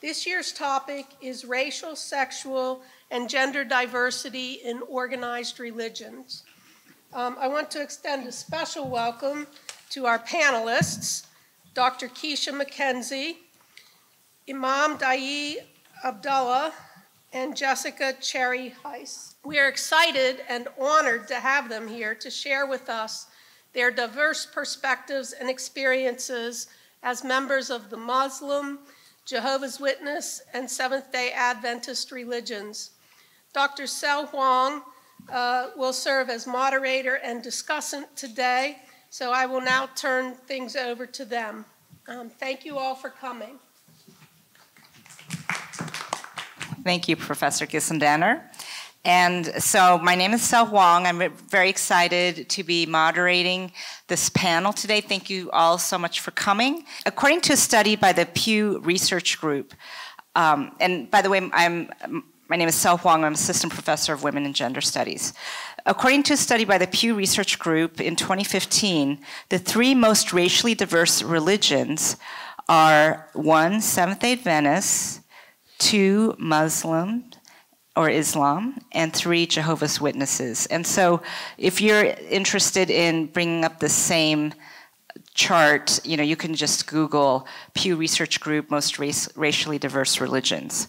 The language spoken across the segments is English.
This year's topic is racial, sexual, and gender diversity in organized religions. Um, I want to extend a special welcome to our panelists, Dr. Keisha McKenzie, Imam Daayiee Abdullah, and Jessica Cherry Heiss. We are excited and honored to have them here to share with us their diverse perspectives and experiences as members of the Muslim, Jehovah's Witness, and Seventh day Adventist religions. Dr. Sel Huang uh, will serve as moderator and discussant today, so I will now turn things over to them. Um, thank you all for coming. Thank you, Professor Gissendanner. And so my name is Sel Huang. I'm very excited to be moderating this panel today. Thank you all so much for coming. According to a study by the Pew Research Group, um, and by the way, I'm, my name is Sel Huang. I'm assistant professor of women and gender studies. According to a study by the Pew Research Group in 2015, the three most racially diverse religions are one, Seventh day Adventists, two, Muslim, or Islam, and three Jehovah's Witnesses. And so, if you're interested in bringing up the same chart, you know, you can just Google Pew Research Group most race, racially diverse religions.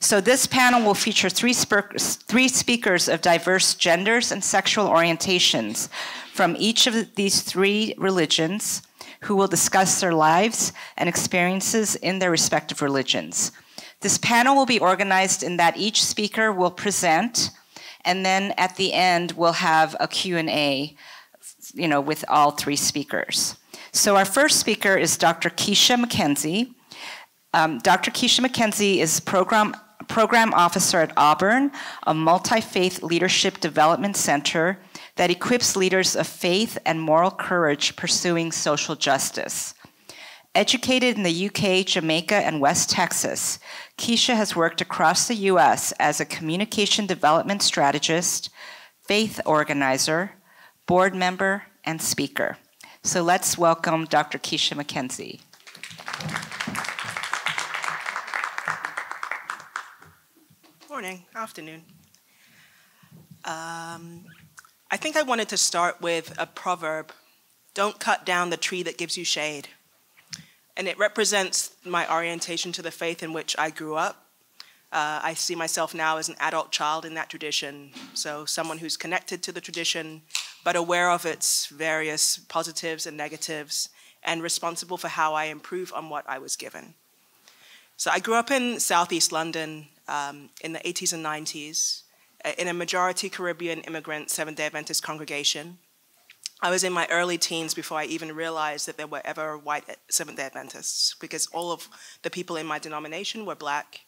So this panel will feature three, three speakers of diverse genders and sexual orientations from each of these three religions who will discuss their lives and experiences in their respective religions. This panel will be organized in that each speaker will present, and then at the end we'll have a Q&A, you know, with all three speakers. So our first speaker is Dr. Keisha McKenzie. Um, Dr. Keisha McKenzie is program program officer at Auburn, a multi-faith leadership development center that equips leaders of faith and moral courage pursuing social justice. Educated in the UK, Jamaica, and West Texas, Keisha has worked across the US as a communication development strategist, faith organizer, board member, and speaker. So let's welcome Dr. Keisha McKenzie. Morning, afternoon. Um, I think I wanted to start with a proverb don't cut down the tree that gives you shade and it represents my orientation to the faith in which I grew up. Uh, I see myself now as an adult child in that tradition, so someone who's connected to the tradition, but aware of its various positives and negatives, and responsible for how I improve on what I was given. So I grew up in Southeast London um, in the 80s and 90s, uh, in a majority Caribbean immigrant Seventh day Adventist congregation. I was in my early teens before I even realized that there were ever white Seventh day Adventists because all of the people in my denomination were black.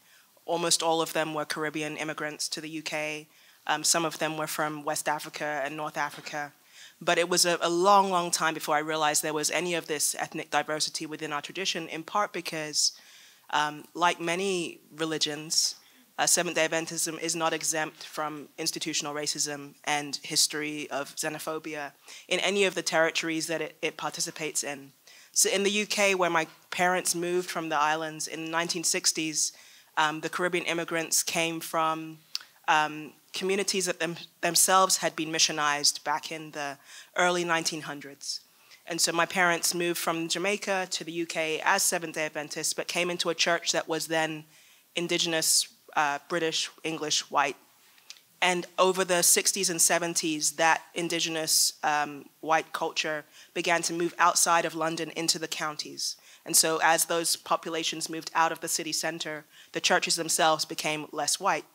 Almost all of them were Caribbean immigrants to the UK. Um, some of them were from West Africa and North Africa. But it was a, a, long, long time before I realized there was any of this ethnic diversity within our tradition, in part because, um, like many religions, uh, Seventh day Adventism is not exempt from institutional racism and history of xenophobia in any of the territories that it, it participates in. So, in the UK, where my parents moved from the islands in the 1960s, um, the Caribbean immigrants came from um, communities that them, themselves had been missionized back in the early 1900s. And so my parents moved from Jamaica to the UK as Seventh day Adventists, but came into a church that was then indigenous uh, British, English, white. And over the 60s and 70s, that indigenous um, white culture began to move outside of London into the counties. And so, as those populations moved out of the city center, the churches themselves became less white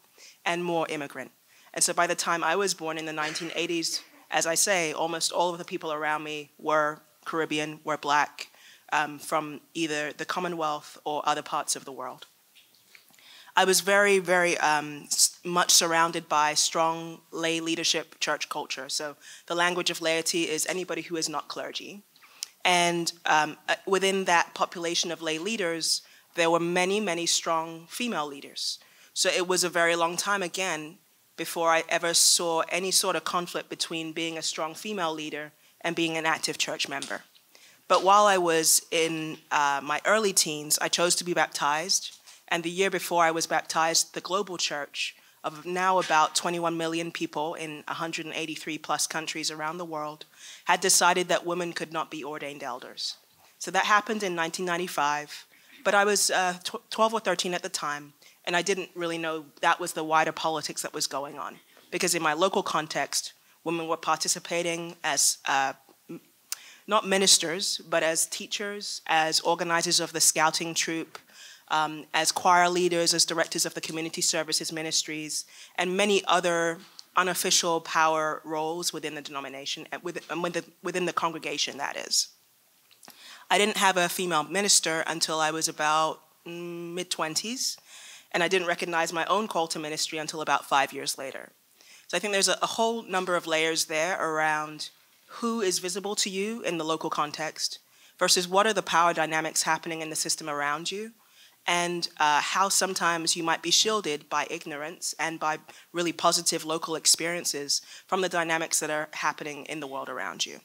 and more immigrant. And so, by the time I was born in the 1980s, as I say, almost all of the people around me were Caribbean, were black, um, from either the Commonwealth or other parts of the world. I was very, very um, much surrounded by strong lay leadership church culture. So the language of laity is anybody who is not clergy. And um, uh, within that population of lay leaders, there were many, many strong female leaders. So it was a very long time again before I ever saw any sort of conflict between being a strong female leader and being an active church member. But while I was in uh, my early teens, I chose to be baptized And the year before I was baptized, the global church of now about 21 million people in 183 plus countries around the world had decided that women could not be ordained elders. So that happened in 1995. But I was uh, 12 or 13 at the time, and I didn't really know that was the wider politics that was going on. Because in my local context, women were participating as uh, not ministers, but as teachers, as organizers of the scouting troop, um, as choir leaders, as directors of the community services ministries, and many other unofficial power roles within the denomination, and within the congregation, that is. I didn't have a female minister until I was about mm, mid 20s, and I didn't recognize my own call to ministry until about five years later. So I think there's a, a whole number of layers there around who is visible to you in the local context versus what are the power dynamics happening in the system around you and uh, how sometimes you might be shielded by ignorance and by really positive local experiences from the dynamics that are happening in the world around you.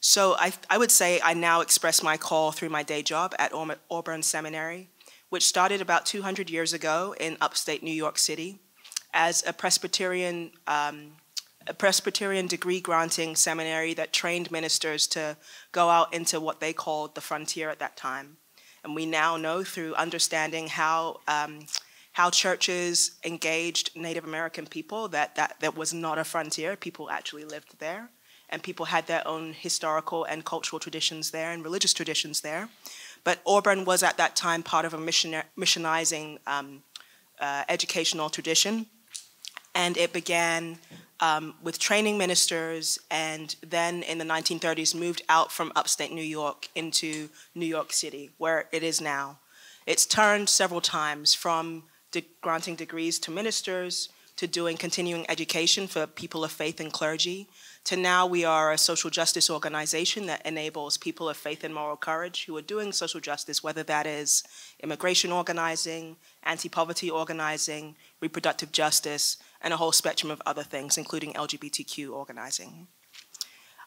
So I, I would say I now express my call through my day job at Auburn Seminary, which started about 200 years ago in upstate New York City as a Presbyterian, um, a Presbyterian degree granting seminary that trained ministers to go out into what they called the frontier at that time. And we now know through understanding how, um, how churches engaged Native American people that, that that was not a frontier. People actually lived there, and people had their own historical and cultural traditions there and religious traditions there. But Auburn was at that time part of a missionizing um, uh, educational tradition, and it began um, with training ministers, and then in the 1930s moved out from upstate New York into New York City, where it is now. It's turned several times from de- granting degrees to ministers to doing continuing education for people of faith and clergy to now we are a social justice organization that enables people of faith and moral courage who are doing social justice, whether that is immigration organizing, anti poverty organizing, reproductive justice, and a whole spectrum of other things, including LGBTQ organizing.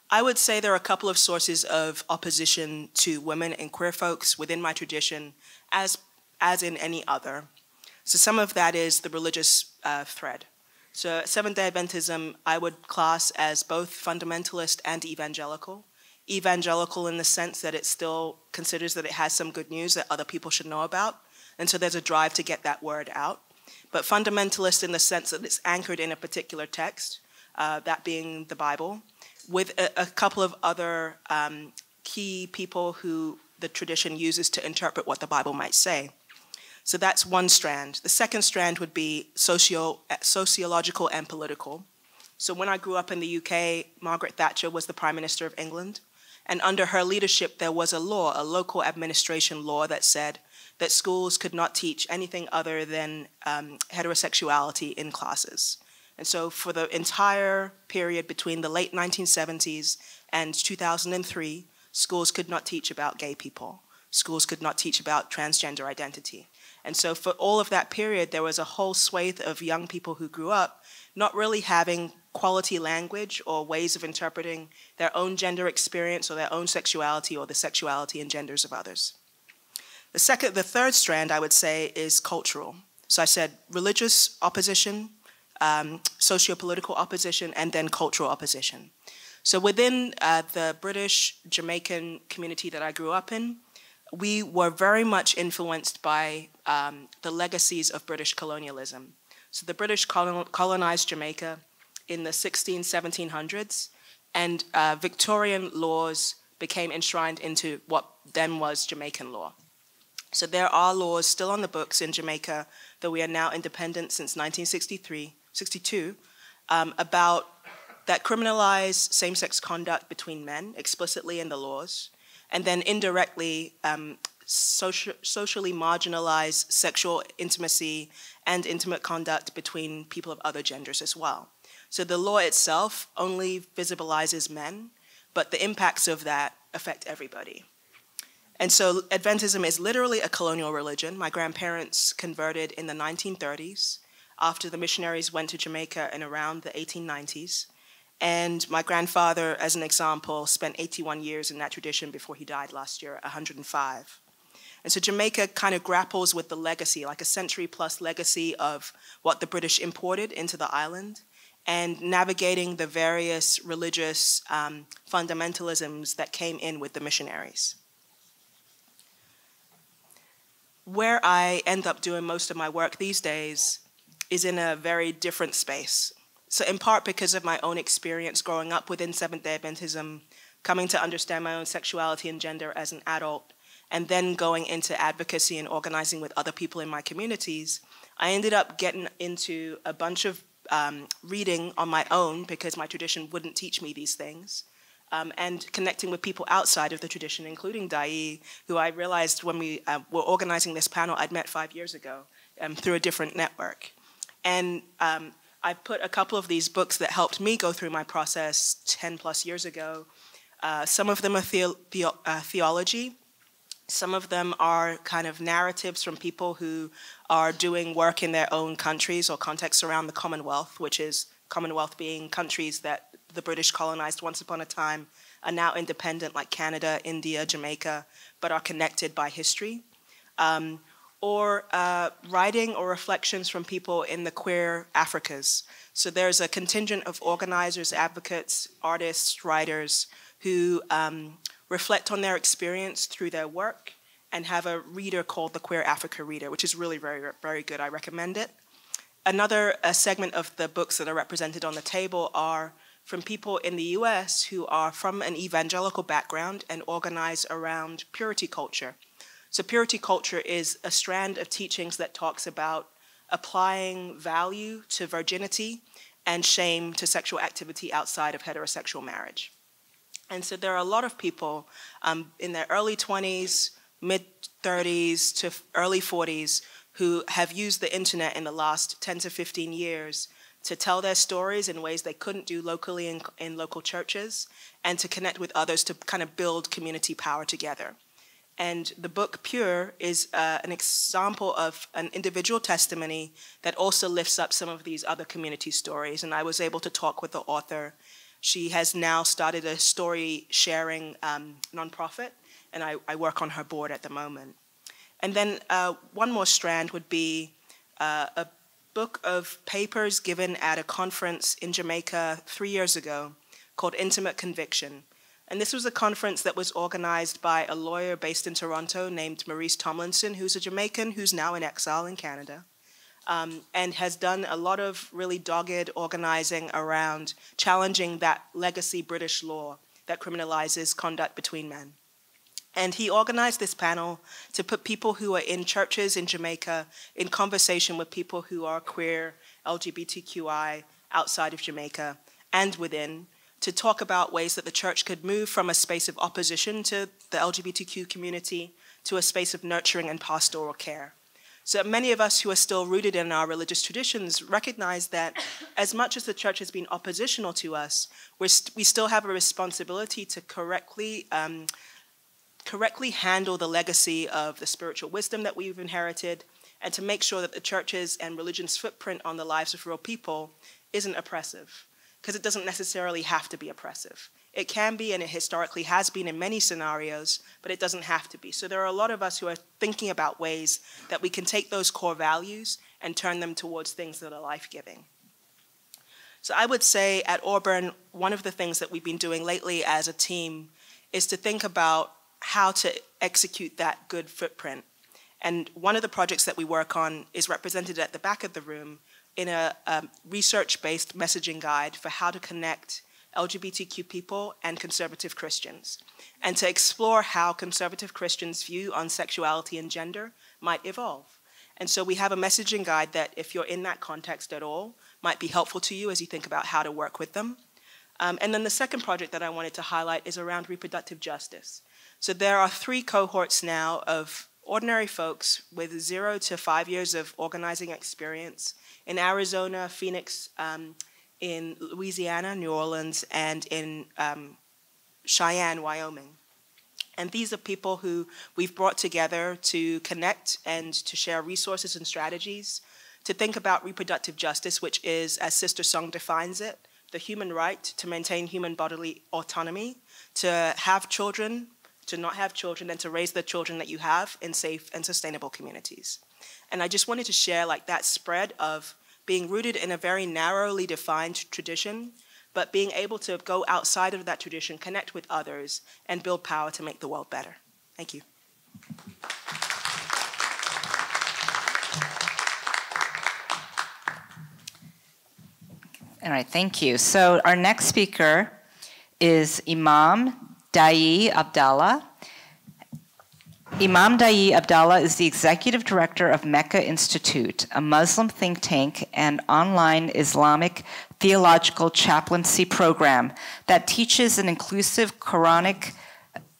I would say there are a couple of sources of opposition to women and queer folks within my tradition, as, as in any other. So some of that is the religious uh, thread. So Seventh day Adventism, I would class as both fundamentalist and evangelical. Evangelical in the sense that it still considers that it has some good news that other people should know about. And so there's a drive to get that word out but fundamentalist in the sense that it's anchored in a particular text, uh, that being the Bible, with a, a couple of other um, key people who the tradition uses to interpret what the Bible might say. So that's one strand. The second strand would be socio, sociological and political. So when I grew up in the UK, Margaret Thatcher was the Prime Minister of England. And under her leadership, there was a law, a local administration law that said that schools could not teach anything other than um, heterosexuality in classes. And so, for the entire period between the late 1970s and 2003, schools could not teach about gay people. Schools could not teach about transgender identity. And so, for all of that period, there was a whole swathe of young people who grew up not really having quality language or ways of interpreting their own gender experience or their own sexuality or the sexuality and genders of others. The second, the third strand, I would say, is cultural. So I said religious opposition, um, socio-political opposition, and then cultural opposition. So within uh, the British Jamaican community that I grew up in, we were very much influenced by um, the legacies of British colonialism. So the British colonized Jamaica in the 16, 1700s, and uh, Victorian laws became enshrined into what then was Jamaican law. So there are laws still on the books in Jamaica, though we are now independent since 1963, 62, um, about that criminalize same-sex conduct between men explicitly in the laws, and then indirectly um, social, socially marginalize sexual intimacy and intimate conduct between people of other genders as well. So the law itself only visibilizes men, but the impacts of that affect everybody. And so Adventism is literally a colonial religion. My grandparents converted in the 1930s after the missionaries went to Jamaica in around the 1890s. And my grandfather, as an example, spent 81 years in that tradition before he died last year 105. And so Jamaica kind of grapples with the legacy, like a century plus legacy of what the British imported into the island and navigating the various religious um, fundamentalisms that came in with the missionaries. Where I end up doing most of my work these days is in a very different space. So, in part because of my own experience growing up within Seventh day Adventism, coming to understand my own sexuality and gender as an adult, and then going into advocacy and organizing with other people in my communities, I ended up getting into a bunch of um, reading on my own because my tradition wouldn't teach me these things. Um, and connecting with people outside of the tradition, including Daayiee, who I realized when we uh, were organizing this panel I'd met five years ago um, through a different network. And um, I put a couple of these books that helped me go through my process 10 plus years ago. Uh, some of them are uh, theology, some of them are kind of narratives from people who are doing work in their own countries or contexts around the Commonwealth, which is Commonwealth being countries that the British colonized once upon a time, are now independent, like Canada, India, Jamaica, but are connected by history. Um, or uh, writing or reflections from people in the queer Africas. So there's a contingent of organizers, advocates, artists, writers who um, reflect on their experience through their work, and have a reader called the Queer Africa Reader, which is really very, very good. I recommend it. Another uh, segment of the books that are represented on the table are from people in the US who are from an evangelical background and organize around purity culture. So, purity culture is a strand of teachings that talks about applying value to virginity and shame to sexual activity outside of heterosexual marriage. And so there are a lot of people um, in their early 20s, mid 30s to early 40s who have used the internet in the last 10 to 15 years to tell their stories in ways they couldn't do locally in, in local churches and to connect with others to kind of build community power together. And the book Pure is uh, an example of an individual testimony that also lifts up some of these other community stories. And I was able to talk with the author she has now started a story sharing um, nonprofit, and I, I, work on her board at the moment. And then uh, one more strand would be uh, a book of papers given at a conference in Jamaica three years ago called Intimate Conviction. And this was a conference that was organized by a lawyer based in Toronto named Maurice Tomlinson, who's a Jamaican who's now in exile in Canada um, and has done a lot of really dogged organizing around challenging that legacy British law that criminalizes conduct between men. And he organized this panel to put people who are in churches in Jamaica in conversation with people who are queer, LGBTQI outside of Jamaica and within to talk about ways that the church could move from a space of opposition to the LGBTQ community to a space of nurturing and pastoral care. So many of us who are still rooted in our religious traditions recognize that as much as the church has been oppositional to us, st we still have a responsibility to correctly um, correctly handle the legacy of the spiritual wisdom that we've inherited and to make sure that the church's and religion's footprint on the lives of real people isn't oppressive because it doesn't necessarily have to be oppressive. It can be, and it historically has been in many scenarios, but it doesn't have to be. So there are a lot of us who are thinking about ways that we can take those core values and turn them towards things that are life giving. So I would say at Auburn, one of the things that we've been doing lately as a team is to think about how to execute that good footprint. And one of the projects that we work on is represented at the back of the room in a research based messaging guide for how to connect LGBTQ people, and conservative Christians, and to explore how conservative Christians' view on sexuality and gender might evolve. And so we have a messaging guide that, if you're in that context at all, might be helpful to you as you think about how to work with them. Um, and then the second project that I wanted to highlight is around reproductive justice. So there are three cohorts now of ordinary folks with zero to five years of organizing experience in Arizona, Phoenix, um, in Louisiana, New Orleans, and in um, Cheyenne, Wyoming. And these are people who we've brought together to connect and to share resources and strategies to think about reproductive justice, which is, as Sister Song defines it, the human right to maintain human bodily autonomy, to have children, to not have children than to raise the children that you have in safe and sustainable communities. And I just wanted to share like that spread of being rooted in a very narrowly defined tradition, but being able to go outside of that tradition, connect with others, and build power to make the world better. Thank you. All right, thank you. So our next speaker is Imam Daayiee Abdullah. Imam Daayiee Abdullah is the executive director of Mecca Institute, a Muslim think tank and online Islamic theological chaplaincy program that teaches an inclusive Quranic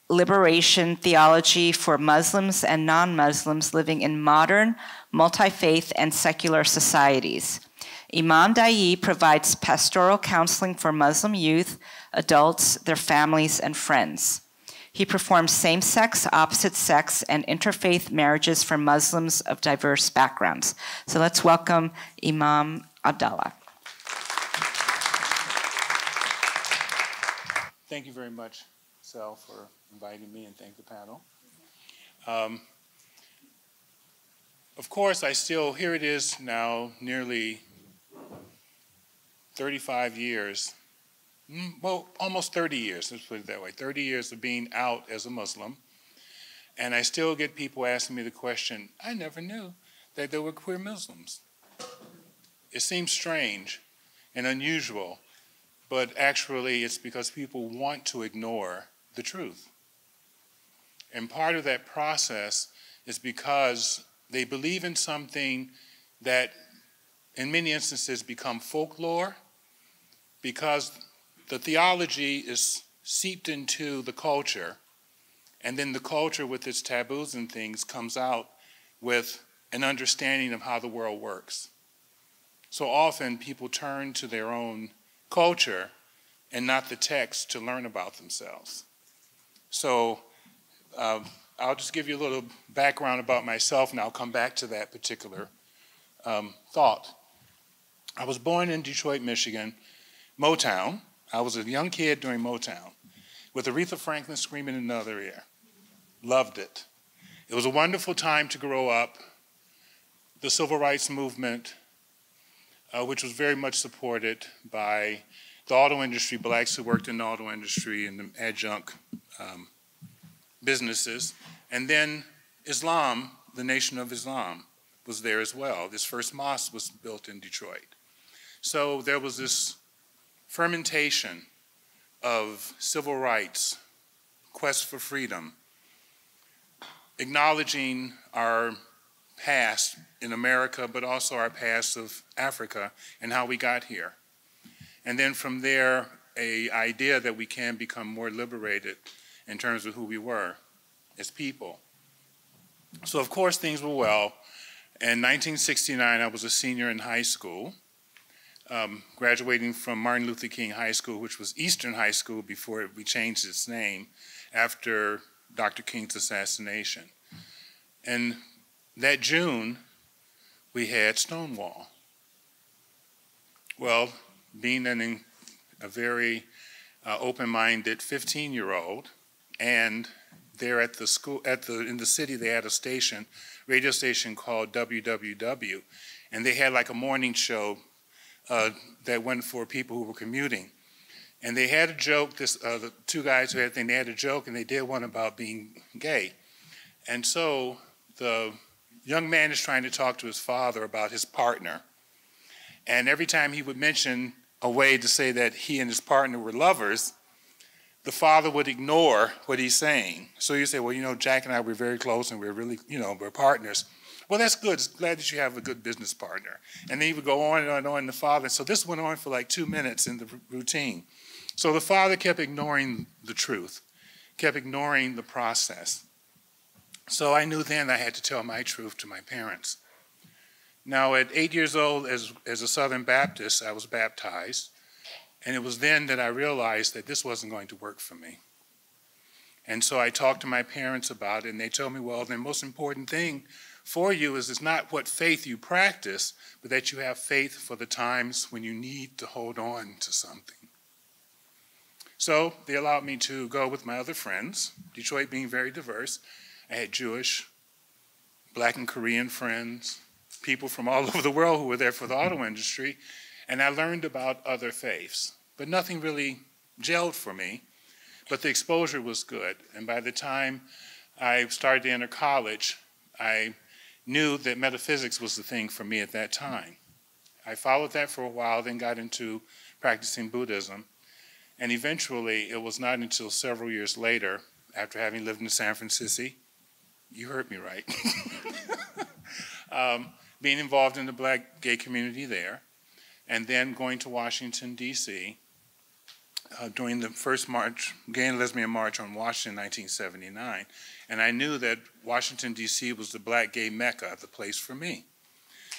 liberation theology for Muslims and non Muslims living in modern, multi faith, and secular societies. Imam Daayiee provides pastoral counseling for Muslim youth, adults, their families, and friends. He performs same sex, opposite sex, and interfaith marriages for Muslims of diverse backgrounds. So let's welcome Imam Abdullah. Thank you very much, Sal, for inviting me, and thank the panel. Um, of course, I still, here it is now, nearly 35 years, Mm, well, almost 30 years, let's put it that way, 30 years of being out as a Muslim. And I still get people asking me the question, I never knew that there were queer Muslims. It seems strange and unusual, but actually it's because people want to ignore the truth. And part of that process is because they believe in something that in many instances become folklore because the theology is seeped into the culture, and then the culture, with its taboos and things, comes out with an understanding of how the world works. So often people turn to their own culture and not the text to learn about themselves. So uh, I'll just give you a little background about myself, and I'll come back to that particular um, thought. I was born in Detroit, Michigan, Motown. I was a young kid during Motown with Aretha Franklin screaming in another ear. Loved it. It was a wonderful time to grow up. The civil rights movement, uh, which was very much supported by the auto industry, blacks who worked in the auto industry and the adjunct um, businesses. And then Islam, the Nation of Islam, was there as well. This first mosque was built in Detroit. So there was this fermentation of civil rights, quest for freedom, acknowledging our past in America, but also our past of Africa and how we got here. And then from there, a idea that we can become more liberated in terms of who we were as people. So of course things were well. In 1969, I was a senior in high school um, graduating from Martin Luther King High School, which was Eastern High School before we changed its name after Dr. King's assassination. And that June, we had Stonewall. Well, being an, a very uh, open-minded 15-year-old, and there at the school, at the in the city, they had a station, radio station called WWW, and they had like a morning show uh, that went for people who were commuting. And they had a joke, this, uh, the two guys who had thing, they had a joke and they did one about being gay. And so the young man is trying to talk to his father about his partner. And every time he would mention a way to say that he and his partner were lovers, the father would ignore what he's saying. So you say, well, you know, Jack and I were very close and we're really, you know, we're partners. Well, that's good. It's glad that you have a good business partner. And then he would go on and on and on. The father, so this went on for like two minutes in the routine. So the father kept ignoring the truth, kept ignoring the process. So I knew then I had to tell my truth to my parents. Now, at eight years old, as, as a Southern Baptist, I was baptized. And it was then that I realized that this wasn't going to work for me. And so I talked to my parents about it, and they told me, well, the most important thing for you is it's not what faith you practice, but that you have faith for the times when you need to hold on to something. So they allowed me to go with my other friends, Detroit being very diverse. I had Jewish, black and Korean friends, people from all over the world who were there for the auto industry, and I learned about other faiths. But nothing really gelled for me, but the exposure was good. And by the time I started to enter college, I knew that metaphysics was the thing for me at that time. I followed that for a while, then got into practicing Buddhism. And eventually, it was not until several years later, after having lived in San Francisco, you heard me right, um, being involved in the black gay community there, and then going to Washington, D.C. Uh, during the first march, Gay and Lesbian March on Washington, in 1979. And I knew that Washington, D.C. was the black gay mecca, the place for me.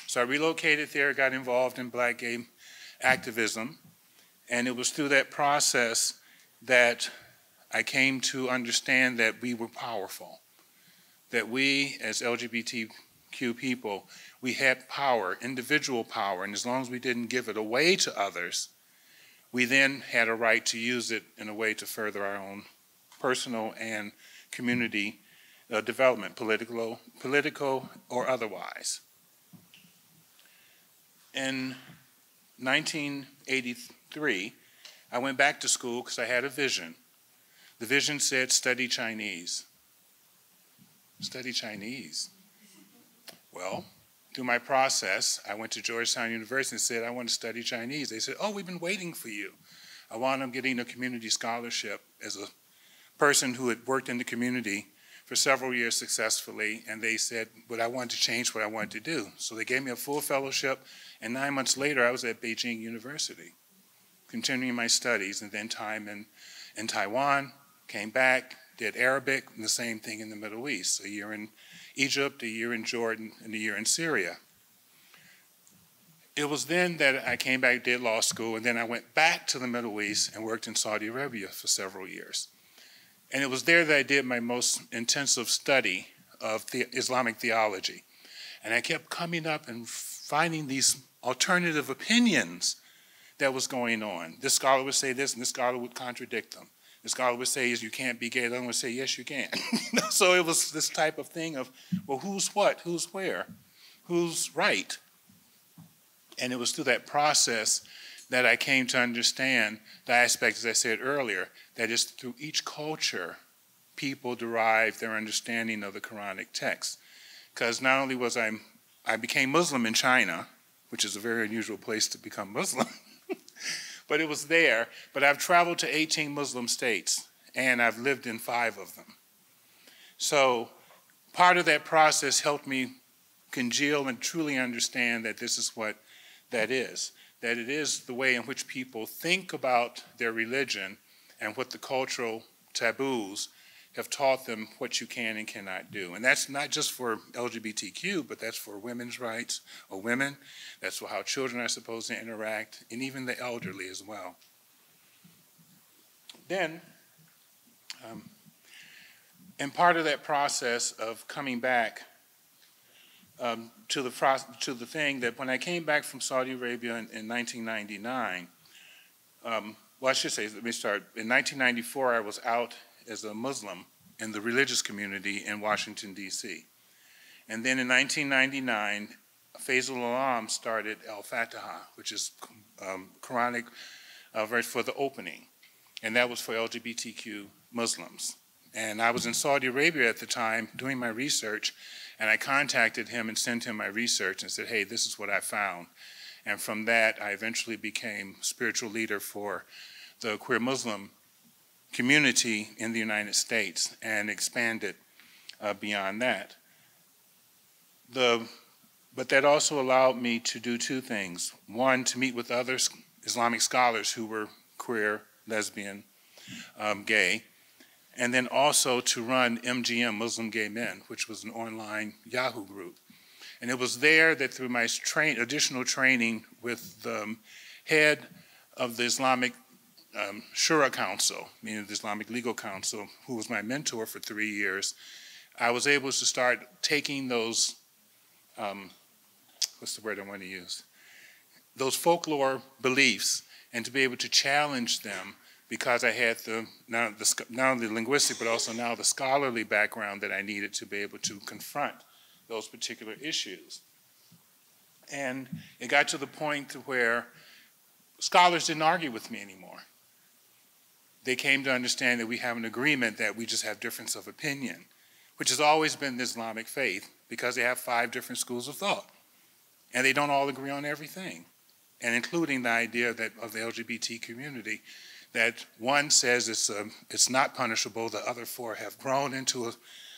So I relocated there, got involved in black gay activism, and it was through that process that I came to understand that we were powerful, that we as LGBTQ people, we had power, individual power, and as long as we didn't give it away to others, we then had a right to use it in a way to further our own personal and community uh, development, political, political or otherwise. In 1983, I went back to school because I had a vision. The vision said, study Chinese. Study Chinese. Well, through my process, I went to Georgetown University and said, I want to study Chinese. They said, Oh, we've been waiting for you. I wound up getting a community scholarship as a person who had worked in the community for several years successfully, and they said, But I wanted to change what I wanted to do. So they gave me a full fellowship, and nine months later, I was at Beijing University, continuing my studies, and then time in, in Taiwan, came back, did Arabic, and the same thing in the Middle East, a year in Egypt, a year in Jordan, and a year in Syria. It was then that I came back, did law school, and then I went back to the Middle East and worked in Saudi Arabia for several years. And it was there that I did my most intensive study of the Islamic theology. And I kept coming up and finding these alternative opinions that was going on. This scholar would say this, and this scholar would contradict them. The scholar would say is you can't be gay. The other would say yes, you can. so it was this type of thing of well, who's what, who's where, who's right, and it was through that process that I came to understand the aspect, as I said earlier, that is through each culture, people derive their understanding of the Quranic text. Because not only was I, I became Muslim in China, which is a very unusual place to become Muslim, but it was there. But I've traveled to 18 Muslim states, and I've lived in five of them. So part of that process helped me congeal and truly understand that this is what that is. That it is the way in which people think about their religion and what the cultural taboos have taught them what you can and cannot do. And that's not just for LGBTQ, but that's for women's rights or women. That's for how children are supposed to interact, and even the elderly as well. Then, um, and part of that process of coming back um, to the to the thing that when I came back from Saudi Arabia in, in 1999, um, well, I should say, let me start. In 1994, I was out as a Muslim in the religious community in Washington, D.C. And then in 1999, Faisal Alam started Al Fatiha, which is um, Quranic uh, for the opening, and that was for LGBTQ Muslims. And I was in Saudi Arabia at the time doing my research, and I contacted him and sent him my research and said, hey, this is what I found. And from that, I eventually became spiritual leader for the queer Muslim community in the United States and expanded uh, beyond that. The, but that also allowed me to do two things. One, to meet with other Islamic scholars who were queer, lesbian, um, gay, and then also to run MGM, Muslim Gay Men, which was an online Yahoo group. And it was there that through my additional training with the head of the Islamic um, Shura Council, meaning the Islamic Legal Council, who was my mentor for three years, I was able to start taking those, um, what's the word I want to use? Those folklore beliefs and to be able to challenge them because I had the, the, only the linguistic, but also now the scholarly background that I needed to be able to confront those particular issues. And it got to the point where scholars didn't argue with me anymore. They came to understand that we have an agreement that we just have difference of opinion, which has always been the Islamic faith because they have five different schools of thought. And they don't all agree on everything, and including the idea that of the LGBT community that one says it's, um, it's not punishable, the other four have grown into a,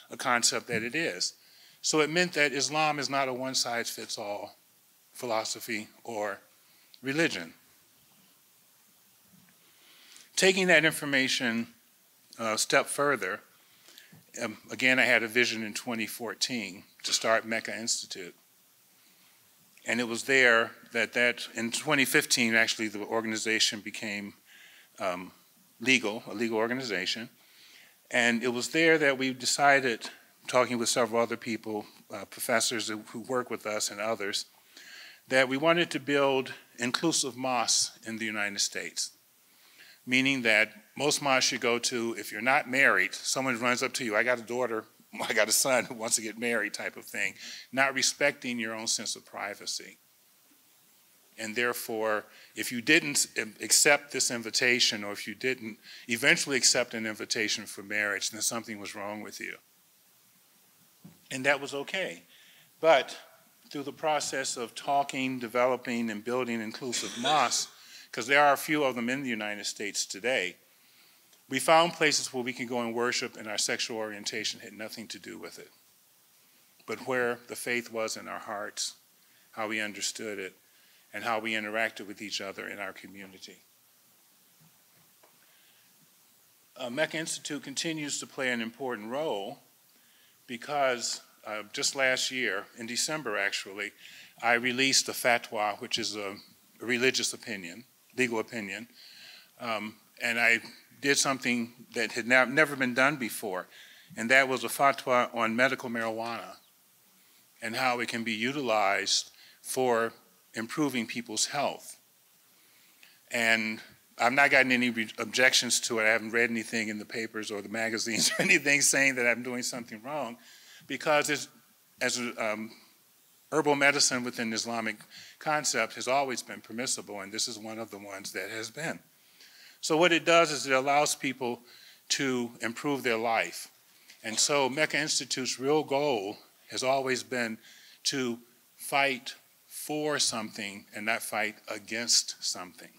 a concept that it is. So it meant that Islam is not a one size fits all philosophy or religion. Taking that information a step further, um, again, I had a vision in 2014 to start Mecca Institute. And it was there that that in 2015, actually, the organization became um, legal, a legal organization. And it was there that we decided, talking with several other people, uh, professors who, who work with us and others, that we wanted to build inclusive mosques in the United States. Meaning that most mosques you go to, if you're not married, someone runs up to you, I got a daughter, I got a son who wants to get married type of thing, not respecting your own sense of privacy. And therefore, if you didn't accept this invitation, or if you didn't eventually accept an invitation for marriage, then something was wrong with you. And that was okay. But through the process of talking, developing, and building inclusive mosques, because there are a few of them in the United States today, we found places where we can go and worship and our sexual orientation had nothing to do with it. But where the faith was in our hearts, how we understood it, and how we interacted with each other in our community. Uh, Mecca Institute continues to play an important role because uh, just last year, in December actually, I released a fatwa, which is a religious opinion, legal opinion, um, and I did something that had never been done before, and that was a fatwa on medical marijuana and how it can be utilized for improving people's health. And I've not gotten any objections to it. I haven't read anything in the papers or the magazines or anything saying that I'm doing something wrong, because as um, herbal medicine within Islamic concept has always been permissible, and this is one of the ones that has been. So what it does is it allows people to improve their life. And so Mecca Institute's real goal has always been to fight for something and not fight against something,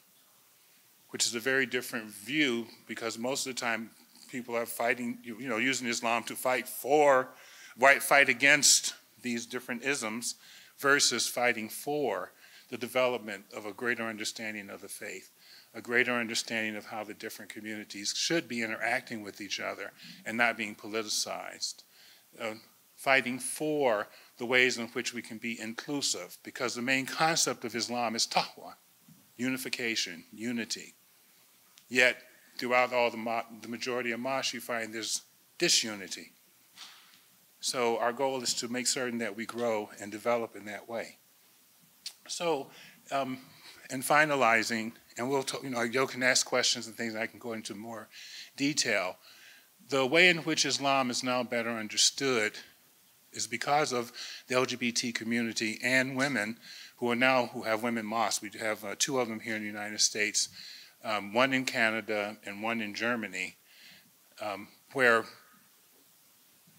which is a very different view because most of the time people are fighting, you know, using Islam to fight for, fight against these different isms versus fighting for the development of a greater understanding of the faith, a greater understanding of how the different communities should be interacting with each other and not being politicized. Uh, fighting for the ways in which we can be inclusive, because the main concept of Islam is taqwa, unification, unity. Yet, throughout all the, the majority of mosques, you find there's disunity. So our goal is to make certain that we grow and develop in that way. So, um, in finalizing, and we'll, talk, you know, you can ask questions and things, and I can go into more detail. The way in which Islam is now better understood is because of the LGBT community and women who are now who have women mosques. We have uh, two of them here in the United States, um, one in Canada and one in Germany, um, where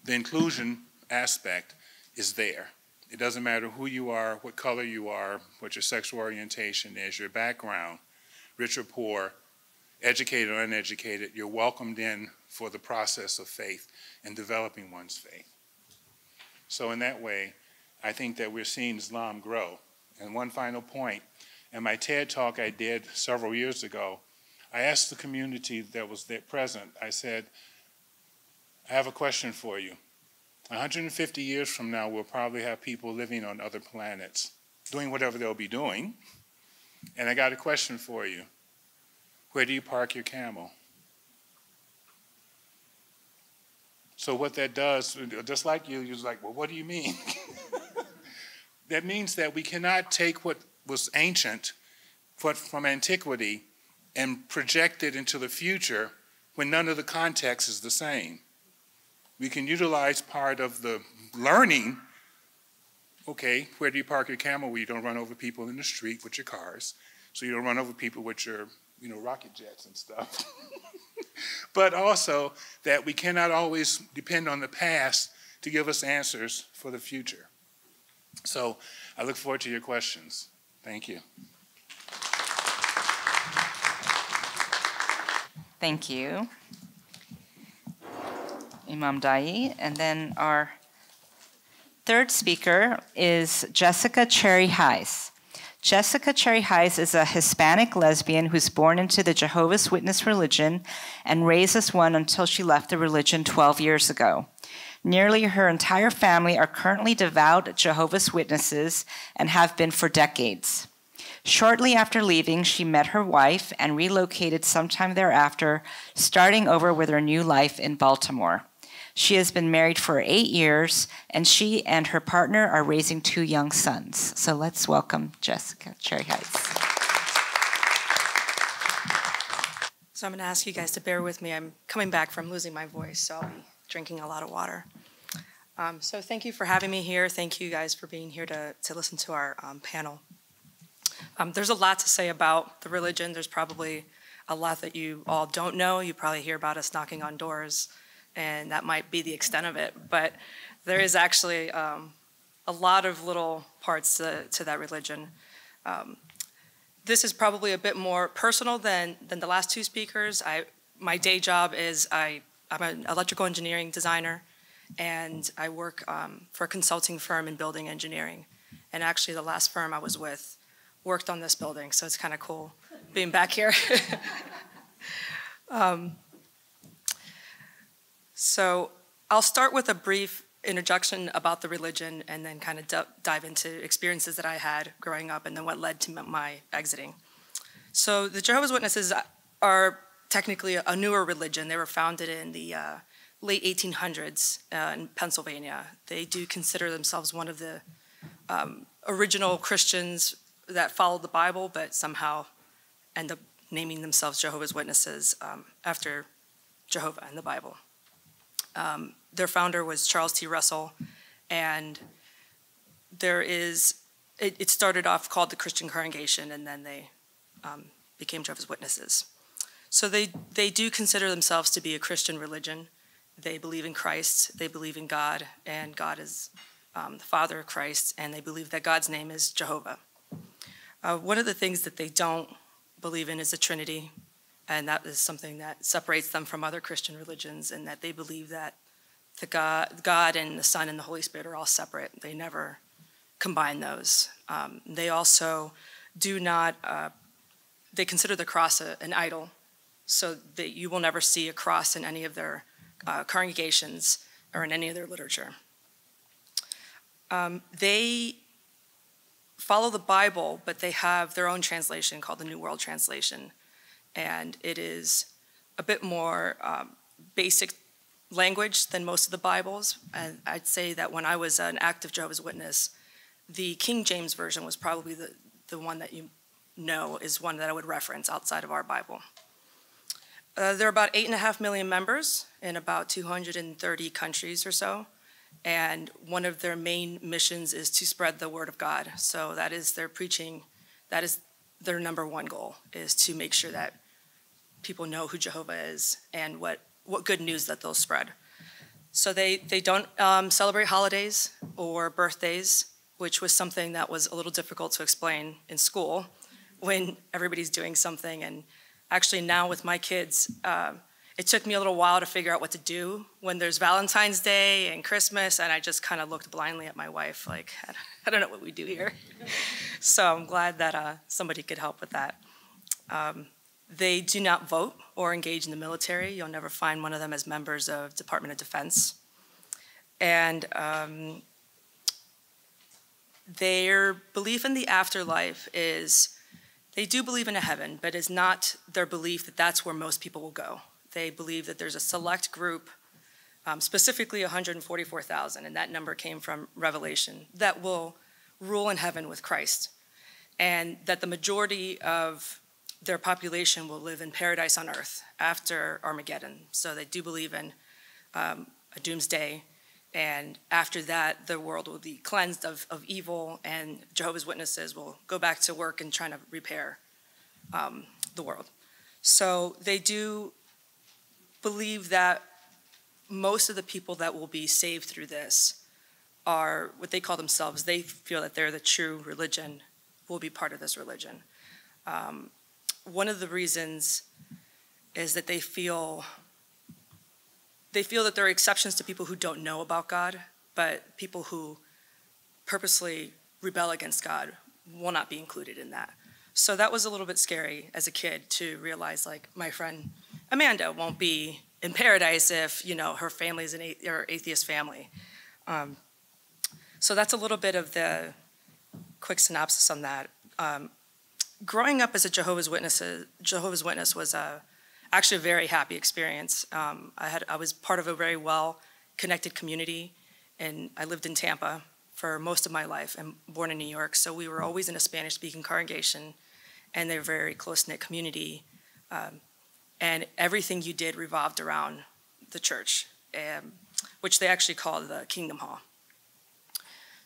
the inclusion aspect is there. It doesn't matter who you are, what color you are, what your sexual orientation is, your background, rich or poor, educated or uneducated, you're welcomed in for the process of faith and developing one's faith. So in that way, I think that we're seeing Islam grow. And one final point, in my TED talk I did several years ago, I asked the community that was there present, I said, I have a question for you. 150 years from now, we'll probably have people living on other planets, doing whatever they'll be doing. And I got a question for you. Where do you park your camel? So what that does, just like you, you're like, well, what do you mean? that means that we cannot take what was ancient what from antiquity and project it into the future when none of the context is the same. We can utilize part of the learning. Okay, where do you park your camel where you don't run over people in the street with your cars? So you don't run over people with your, you know, rocket jets and stuff. but also that we cannot always depend on the past to give us answers for the future. So I look forward to your questions. Thank you. Thank you, Imam Daayiee. And then our third speaker is Jessica Chery-Hise. Jessica Chery-Hise is a Hispanic lesbian who's born into the Jehovah's Witness religion and raised as one until she left the religion 12 years ago. Nearly her entire family are currently devout Jehovah's Witnesses and have been for decades. Shortly after leaving, she met her wife and relocated sometime thereafter, starting over with her new life in Baltimore. She has been married for eight years, and she and her partner are raising two young sons. So let's welcome Jessica Chery-Hise. So I'm going to ask you guys to bear with me. I'm coming back from losing my voice, so I'll be drinking a lot of water. Um, so thank you for having me here. Thank you guys for being here to, to listen to our um, panel. Um, there's a lot to say about the religion. There's probably a lot that you all don't know. You probably hear about us knocking on doors, and that might be the extent of it. But there is actually um, a lot of little parts to, to that religion. Um, this is probably a bit more personal than, than the last two speakers. I, my day job is I, I'm an electrical engineering designer, and I work um, for a consulting firm in building engineering. And actually, the last firm I was with worked on this building, so it's kind of cool being back here. um, so I'll start with a brief introduction about the religion and then kind of dive into experiences that I had growing up and then what led to my exiting. So the Jehovah's Witnesses are technically a newer religion. They were founded in the uh, late 1800s uh, in Pennsylvania. They do consider themselves one of the um, original Christians that followed the Bible, but somehow end up naming themselves Jehovah's Witnesses um, after Jehovah and the Bible. Um, their founder was Charles T. Russell, and there is, it, it, started off called the Christian Congregation, and then they um, became Jehovah's Witnesses. So they, they do consider themselves to be a Christian religion. They believe in Christ, they believe in God, and God is um, the Father of Christ, and they believe that God's name is Jehovah. Uh, one of the things that they don't believe in is the Trinity, and that is something that separates them from other Christian religions, in that they believe that the God, God and the Son and the Holy Spirit are all separate. They never combine those. Um, they also do not. Uh, they consider the cross a, an idol, so that you will never see a cross in any of their uh, congregations or in any of their literature. Um, they follow the Bible, but they have their own translation called the New World Translation. And it is a bit more um, basic language than most of the Bibles. And I'd say that when I was an active Jehovah's Witness, the King James Version was probably the, the one that you know is one that I would reference outside of our Bible. Uh, there are about eight and a half million members in about 230 countries or so and one of their main missions is to spread the word of God. So that is their preaching, that is their number one goal, is to make sure that people know who Jehovah is and what, what good news that they'll spread. So they, they don't um, celebrate holidays or birthdays, which was something that was a little difficult to explain in school when everybody's doing something. And actually now with my kids, uh, it took me a little while to figure out what to do when there's Valentine's Day and Christmas, and I just kind of looked blindly at my wife, like, I don't know what we do here. so I'm glad that uh, somebody could help with that. Um, they do not vote or engage in the military. You'll never find one of them as members of Department of Defense. And um, their belief in the afterlife is they do believe in a heaven, but it's not their belief that that's where most people will go they believe that there's a select group, um, specifically 144,000, and that number came from Revelation, that will rule in heaven with Christ. And that the majority of their population will live in paradise on earth after Armageddon. So they do believe in um, a doomsday. And after that, the world will be cleansed of, of evil, and Jehovah's Witnesses will go back to work and trying to repair um, the world. So they do believe that most of the people that will be saved through this are what they call themselves. They feel that they're the true religion, will be part of this religion. Um, one of the reasons is that they feel they feel that there are exceptions to people who don't know about God, but people who purposely rebel against God will not be included in that. So that was a little bit scary as a kid to realize like my friend Amanda won't be in paradise if you know her family is an or atheist family. Um, so that's a little bit of the quick synopsis on that. Um, growing up as a Jehovah's Witness, Jehovah's Witness was a, actually a very happy experience. Um, I had I was part of a very well connected community, and I lived in Tampa for most of my life and born in New York. So we were always in a Spanish speaking congregation, and they're a very close knit community. Um, and everything you did revolved around the church, um, which they actually called the Kingdom Hall.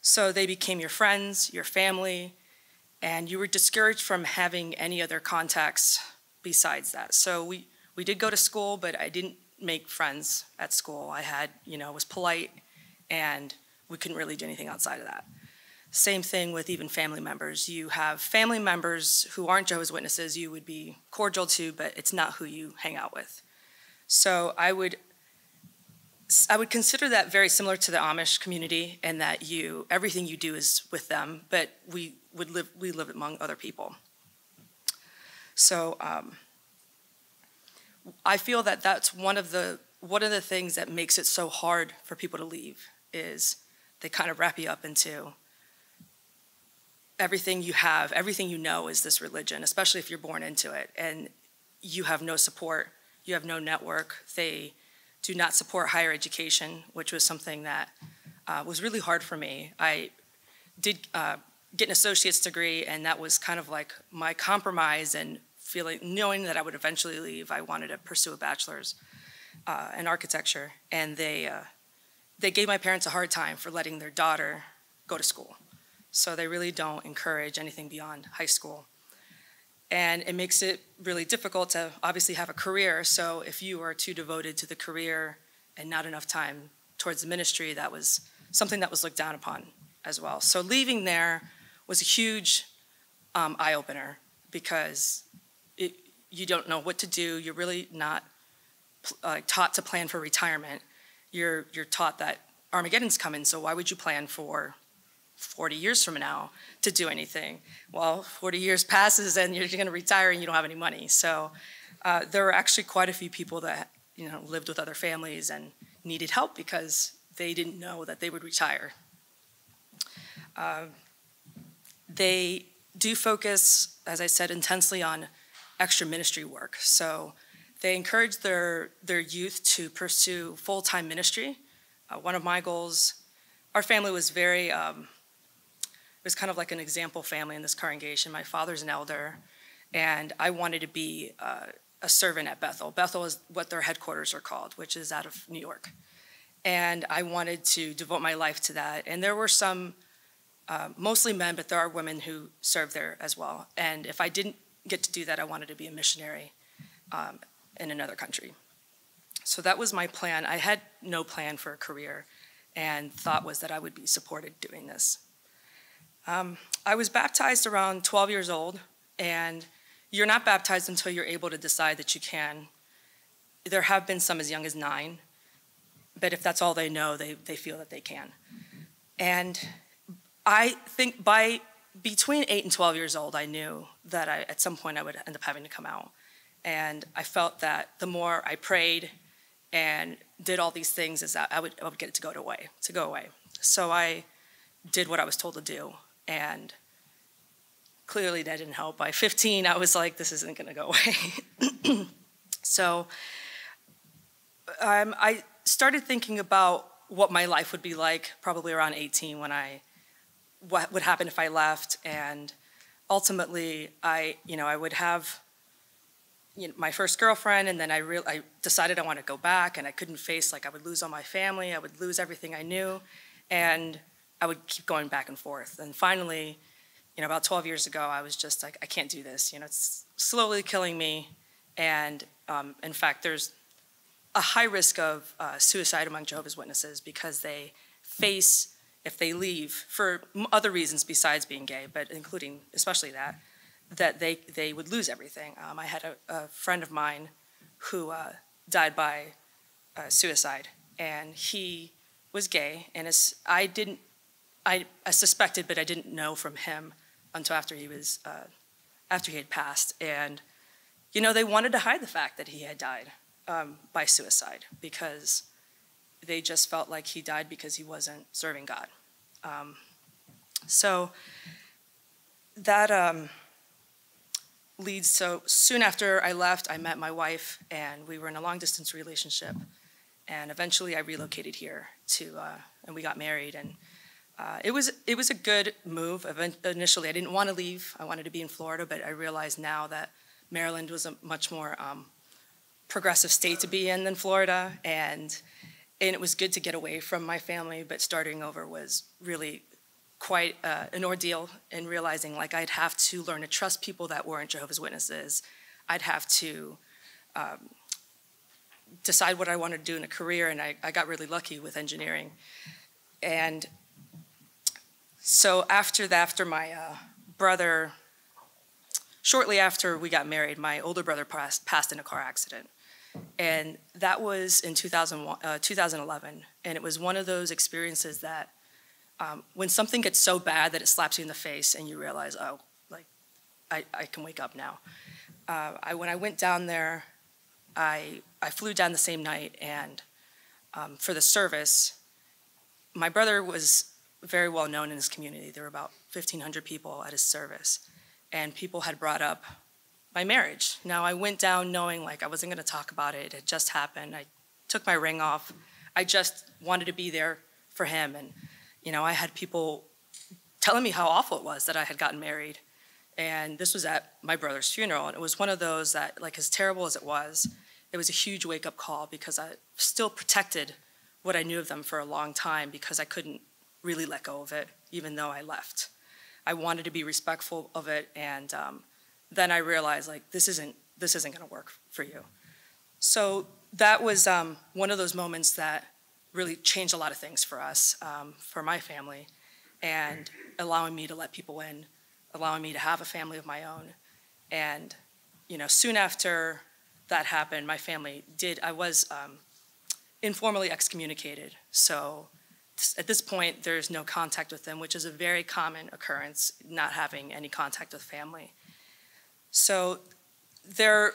So they became your friends, your family, and you were discouraged from having any other contacts besides that. So we, we did go to school, but I didn't make friends at school. I had, you know, was polite, and we couldn't really do anything outside of that. Same thing with even family members. You have family members who aren't Jehovah's Witnesses you would be cordial to, but it's not who you hang out with. So I would I would consider that very similar to the Amish community in that you everything you do is with them, but we would live we live among other people. So um, I feel that that's one of the one of the things that makes it so hard for people to leave is they kind of wrap you up into everything you have, everything you know is this religion, especially if you're born into it, and you have no support, you have no network. They do not support higher education, which was something that uh, was really hard for me. I did uh, get an associate's degree, and that was kind of like my compromise and feeling, knowing that I would eventually leave. I wanted to pursue a bachelor's uh, in architecture, and they uh, they gave my parents a hard time for letting their daughter go to school. So they really don't encourage anything beyond high school. And it makes it really difficult to obviously have a career. So if you are too devoted to the career and not enough time towards the ministry, that was something that was looked down upon as well. So leaving there was a huge um, eye opener because it, you don't know what to do. You're really not uh, taught to plan for retirement. You're, you're taught that Armageddon's coming, so why would you plan for 40 years from now to do anything. Well, 40 years passes and you're going to retire and you don't have any money. So uh, there were actually quite a few people that you know lived with other families and needed help because they didn't know that they would retire. Uh, they do focus, as I said, intensely on extra ministry work. So they encourage their, their youth to pursue full time ministry. Uh, one of my goals, our family was very um, was kind of like an example family in this congregation. My father's an elder, and I wanted to be uh, a servant at Bethel. Bethel is what their headquarters are called, which is out of New York. And I wanted to devote my life to that. And there were some, uh, mostly men, but there are women who serve there as well. And if I didn't get to do that, I wanted to be a missionary um, in another country. So that was my plan. I had no plan for a career, and thought was that I would be supported doing this. Um, I was baptized around 12 years old, and you're not baptized until you're able to decide that you can. There have been some as young as nine, but if that's all they know, they, they feel that they can. And I think by between 8 and 12 years old, I knew that I, at some point I would end up having to come out. And I felt that the more I prayed and did all these things, is that I would, I would get it to go away, to go away. So I did what I was told to do and clearly that didn't help. By 15, I was like, this isn't going to go away. so um, I started thinking about what my life would be like probably around 18 when I, what would happen if I left. And ultimately, I, you know, I would have you know, my first girlfriend, and then I, real, I decided I wanted to go back, and I couldn't face, like, I would lose all my family, I would lose everything I knew, and I would keep going back and forth. And finally, you know, about 12 years ago, I was just like, I can't do this. You know, it's slowly killing me. And um, in fact, there's a high risk of uh, suicide among Jehovah's Witnesses because they face, if they leave, for other reasons besides being gay, but including especially that, that they, they would lose everything. Um, I had a, a, friend of mine who uh, died by uh, suicide, and he was gay, and as I didn't, I, I, suspected, but I didn't know from him until after he was, uh, after he had passed, and you know they wanted to hide the fact that he had died um, by suicide because they just felt like he died because he wasn't serving God. Um, so that. Um, leads so soon after I left, I met my wife, and we were in a long distance relationship. And eventually, I relocated here to, uh, and we got married. And uh, it was it was a good move. Initially, I didn't want to leave. I wanted to be in Florida, but I realized now that Maryland was a much more um, progressive state to be in than Florida, and and it was good to get away from my family. But starting over was really quite uh, an ordeal in realizing like I'd have to learn to trust people that weren't Jehovah's Witnesses. I'd have to um, decide what I wanted to do in a career, and I, I got really lucky with engineering. And so after that, after my uh, brother, shortly after we got married, my older brother passed, passed in a car accident. And that was in 2000, uh, 2011. And it was one of those experiences that um, when something gets so bad that it slaps you in the face and you realize, oh, like, I, I can wake up now. Uh, I, when I went down there, I, I flew down the same night, and um, for the service, my brother was very well known in his community. There were about 1,500 people at his service, and people had brought up my marriage. Now, I went down knowing like I wasn't going to talk about it. It had just happened. I took my ring off. I just wanted to be there for him, and you know, I had people telling me how awful it was that I had gotten married. And this was at my brother's funeral. And it was one of those that, like, as terrible as it was, it was a huge wake up call because I still protected what I knew of them for a long time because I couldn't really let go of it, even though I left. I wanted to be respectful of it. And um, then I realized, like, this isn't, this isn't going to work for you. So that was um, one of those moments that really changed a lot of things for us, um, for my family, and allowing me to let people in, allowing me to have a family of my own. And, you know, soon after that happened, my family did, I was um, informally excommunicated. So at this point, there's no contact with them, which is a very common occurrence, not having any contact with family. So there,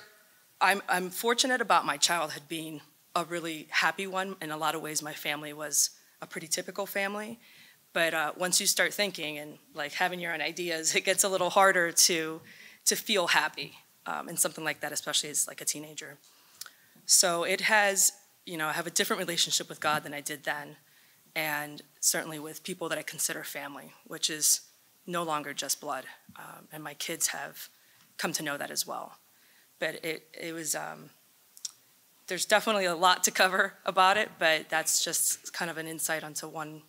I'm, I'm fortunate about my childhood being a really happy one. In a lot of ways, my family was a pretty typical family. But uh, once you start thinking and like having your own ideas, it gets a little harder to to feel happy um, in something like that, especially as like a teenager. So it has, you know, I have a different relationship with God than I did then, and certainly with people that I consider family, which is no longer just blood. Um, and my kids have come to know that as well. But it it was. Um, there's definitely a lot to cover about it, but that's just kind of an insight onto one,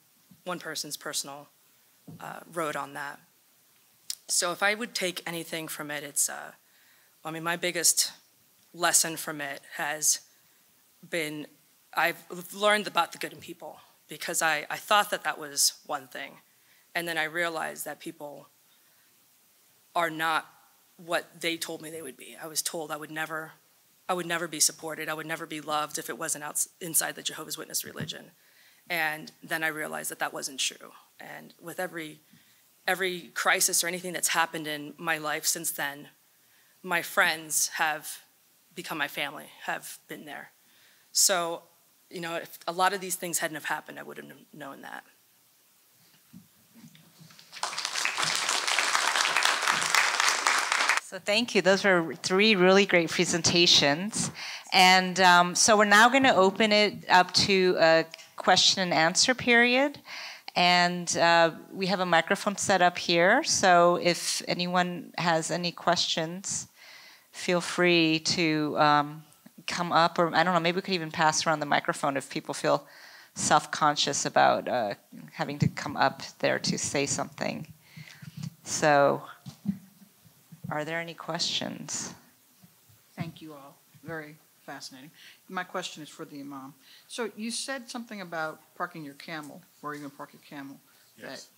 one person's personal uh, road on that. So if I would take anything from it, it's, uh, I mean, my biggest lesson from it has been I've learned about the good in people because I, I thought that that was one thing. And then I realized that people are not what they told me they would be. I was told I would never I would never be supported. I would never be loved if it wasn't out, inside the Jehovah's Witness religion. And then I realized that that wasn't true. And with every every crisis or anything that's happened in my life since then, my friends have become my family, have been there. So, you know, if a lot of these things hadn't have happened, I wouldn't have known that. So thank you. Those were three really great presentations. And um, so we're now going to open it up to a question and answer period. And uh, we have a microphone set up here. So if anyone has any questions, feel free to um, come up, or I don't know, maybe we could even pass around the microphone if people feel self conscious about uh, having to come up there to say something. So, are there any questions? Thank you all. Very fascinating. My question is for the imam. So you said something about parking your camel, where you're going to park your camel. Yes.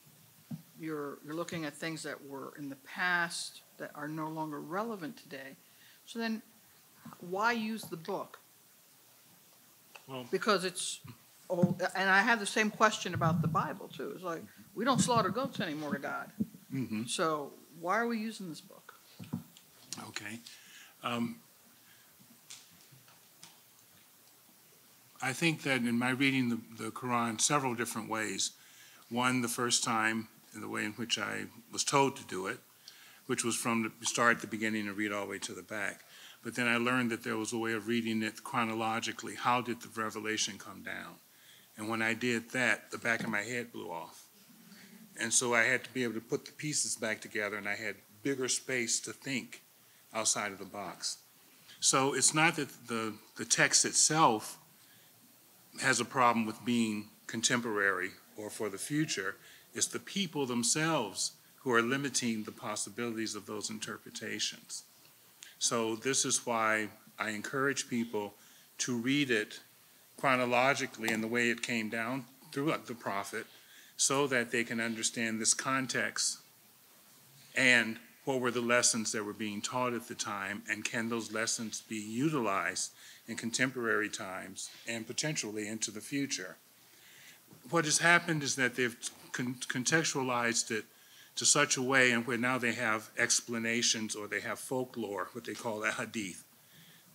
That you're, you're looking at things that were in the past that are no longer relevant today. So then, why use the book? Well- Because it's old, and I have the same question about the Bible too. It's like, we don't slaughter goats anymore to God. Mm -hmm. So why are we using this book? Okay. Um, I think that in my reading the, the Quran several different ways, one, the first time, in the way in which I was told to do it, which was from the start, the beginning, and read all the way to the back. But then I learned that there was a way of reading it chronologically. How did the revelation come down? And when I did that, the back of my head blew off. And so I had to be able to put the pieces back together, and I had bigger space to think outside of the box. So it's not that the, the text itself has a problem with being contemporary or for the future. It's the people themselves who are limiting the possibilities of those interpretations. So this is why I encourage people to read it chronologically in the way it came down throughout the prophet so that they can understand this context and what were the lessons that were being taught at the time, and can those lessons be utilized in contemporary times and potentially into the future? What has happened is that they've con- contextualized it to such a way and where now they have explanations or they have folklore, what they call a hadith,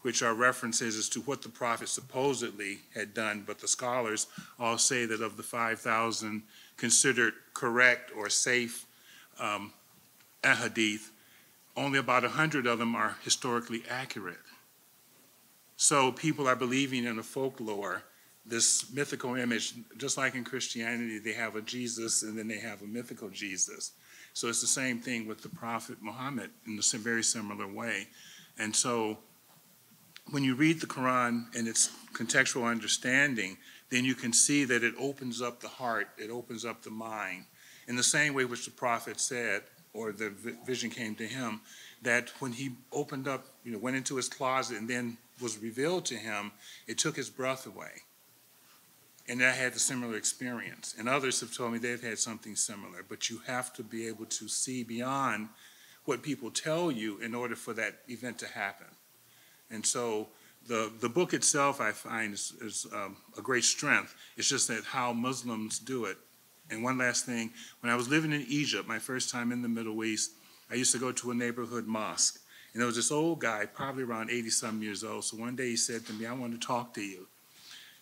which are references as to what the prophet supposedly had done, but the scholars all say that of the 5,000 considered correct or safe um, ahadith, only about 100 of them are historically accurate. So people are believing in a folklore, this mythical image, just like in Christianity, they have a Jesus and then they have a mythical Jesus. So it's the same thing with the Prophet Muhammad in a very similar way. And so when you read the Quran and its contextual understanding, then you can see that it opens up the heart, it opens up the mind. In the same way which the prophet said, or the vision came to him, that when he opened up, you know, went into his closet and then was revealed to him, it took his breath away. And I had a similar experience. And others have told me they've had something similar. But you have to be able to see beyond what people tell you in order for that event to happen. And so the, the book itself, I find, is, is um, a great strength. It's just that how Muslims do it. And one last thing when I was living in Egypt, my first time in the Middle East, I used to go to a neighborhood mosque. And there was this old guy, probably around 80 some years old. So one day he said to me, I want to talk to you.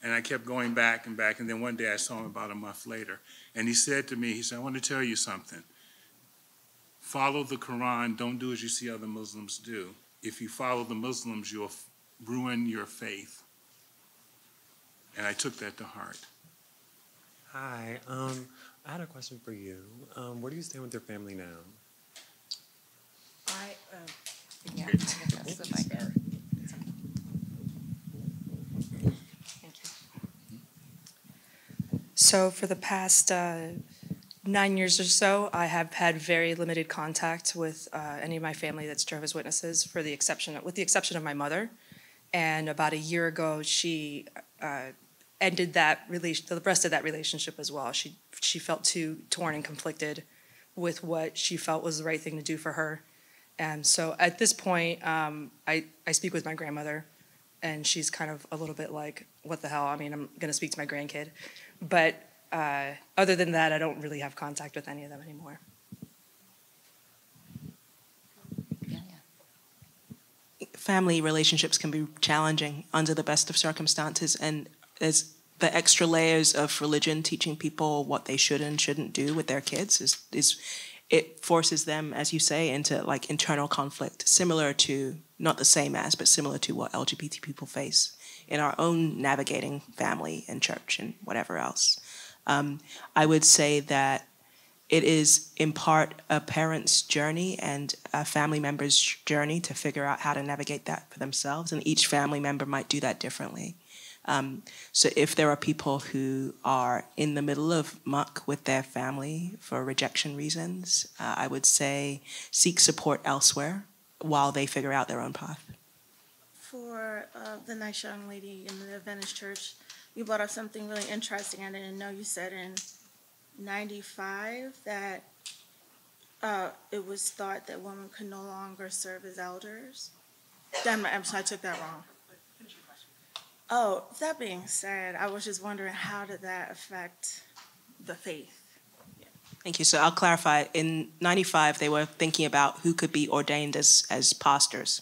And I kept going back and back. And then one day I saw him about a month later. And he said to me, he said, I want to tell you something. Follow the Quran. Don't do as you see other Muslims do. If you follow the Muslims, you'll ruin your faith. And I took that to heart. Hi, um, I had a question for you. Um, where do you stand with your family now? I, uh, Yeah, that's the mic. Thank you. So for the past uh, nine years or so, I have had very limited contact with uh, any of my family that's Jehovah's Witnesses, for the exception, with the exception of my mother. And about a year ago, she uh, ended that relation, the rest of that relationship as well. She she felt too torn and conflicted with what she felt was the right thing to do for her. And so at this point, um, I I speak with my grandmother, and she's kind of a little bit like, "What the hell?" I mean, I'm gonna speak to my grandkid, but uh, other than that, I don't really have contact with any of them anymore. Yeah, yeah. family relationships can be challenging under the best of circumstances and there's the extra layers of religion teaching people what they should and shouldn't do with their kids is, is it forces them as you say into like internal conflict similar to not the same as but similar to what lgbt people face in our own navigating family and church and whatever else um, i would say that it is in part a parent's journey and a family member's journey to figure out how to navigate that for themselves, and each family member might do that differently. Um, so if there are people who are in the middle of muck with their family for rejection reasons, uh, I would say seek support elsewhere while they figure out their own path. For uh, the nice young lady in the Adventist church, you brought up something really interesting. I didn't know you said in 95 that uh, it was thought that women could no longer serve as elders. Damn, I'm sorry, I took that wrong. Oh, that being said, I was just wondering how did that affect the faith? Thank you. So I'll clarify. In 95, they were thinking about who could be ordained as, as pastors.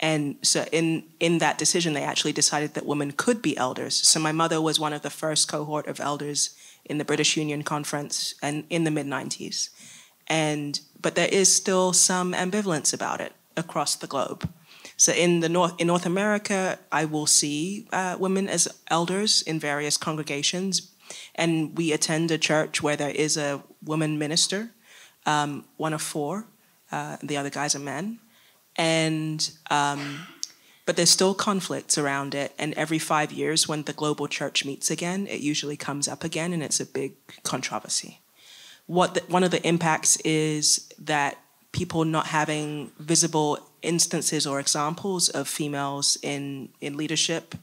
And so in, in that decision, they actually decided that women could be elders. So my mother was one of the first cohort of elders in the British Union Conference and in the mid 90s. And, but there is still some ambivalence about it across the globe. So in the North in North America, I will see uh, women as elders in various congregations, and we attend a church where there is a woman minister, um, one of four. Uh, the other guys are men, and um, but there's still conflicts around it. And every five years, when the global church meets again, it usually comes up again, and it's a big controversy. What the, one of the impacts is that people not having visible instances or examples of females in, in leadership,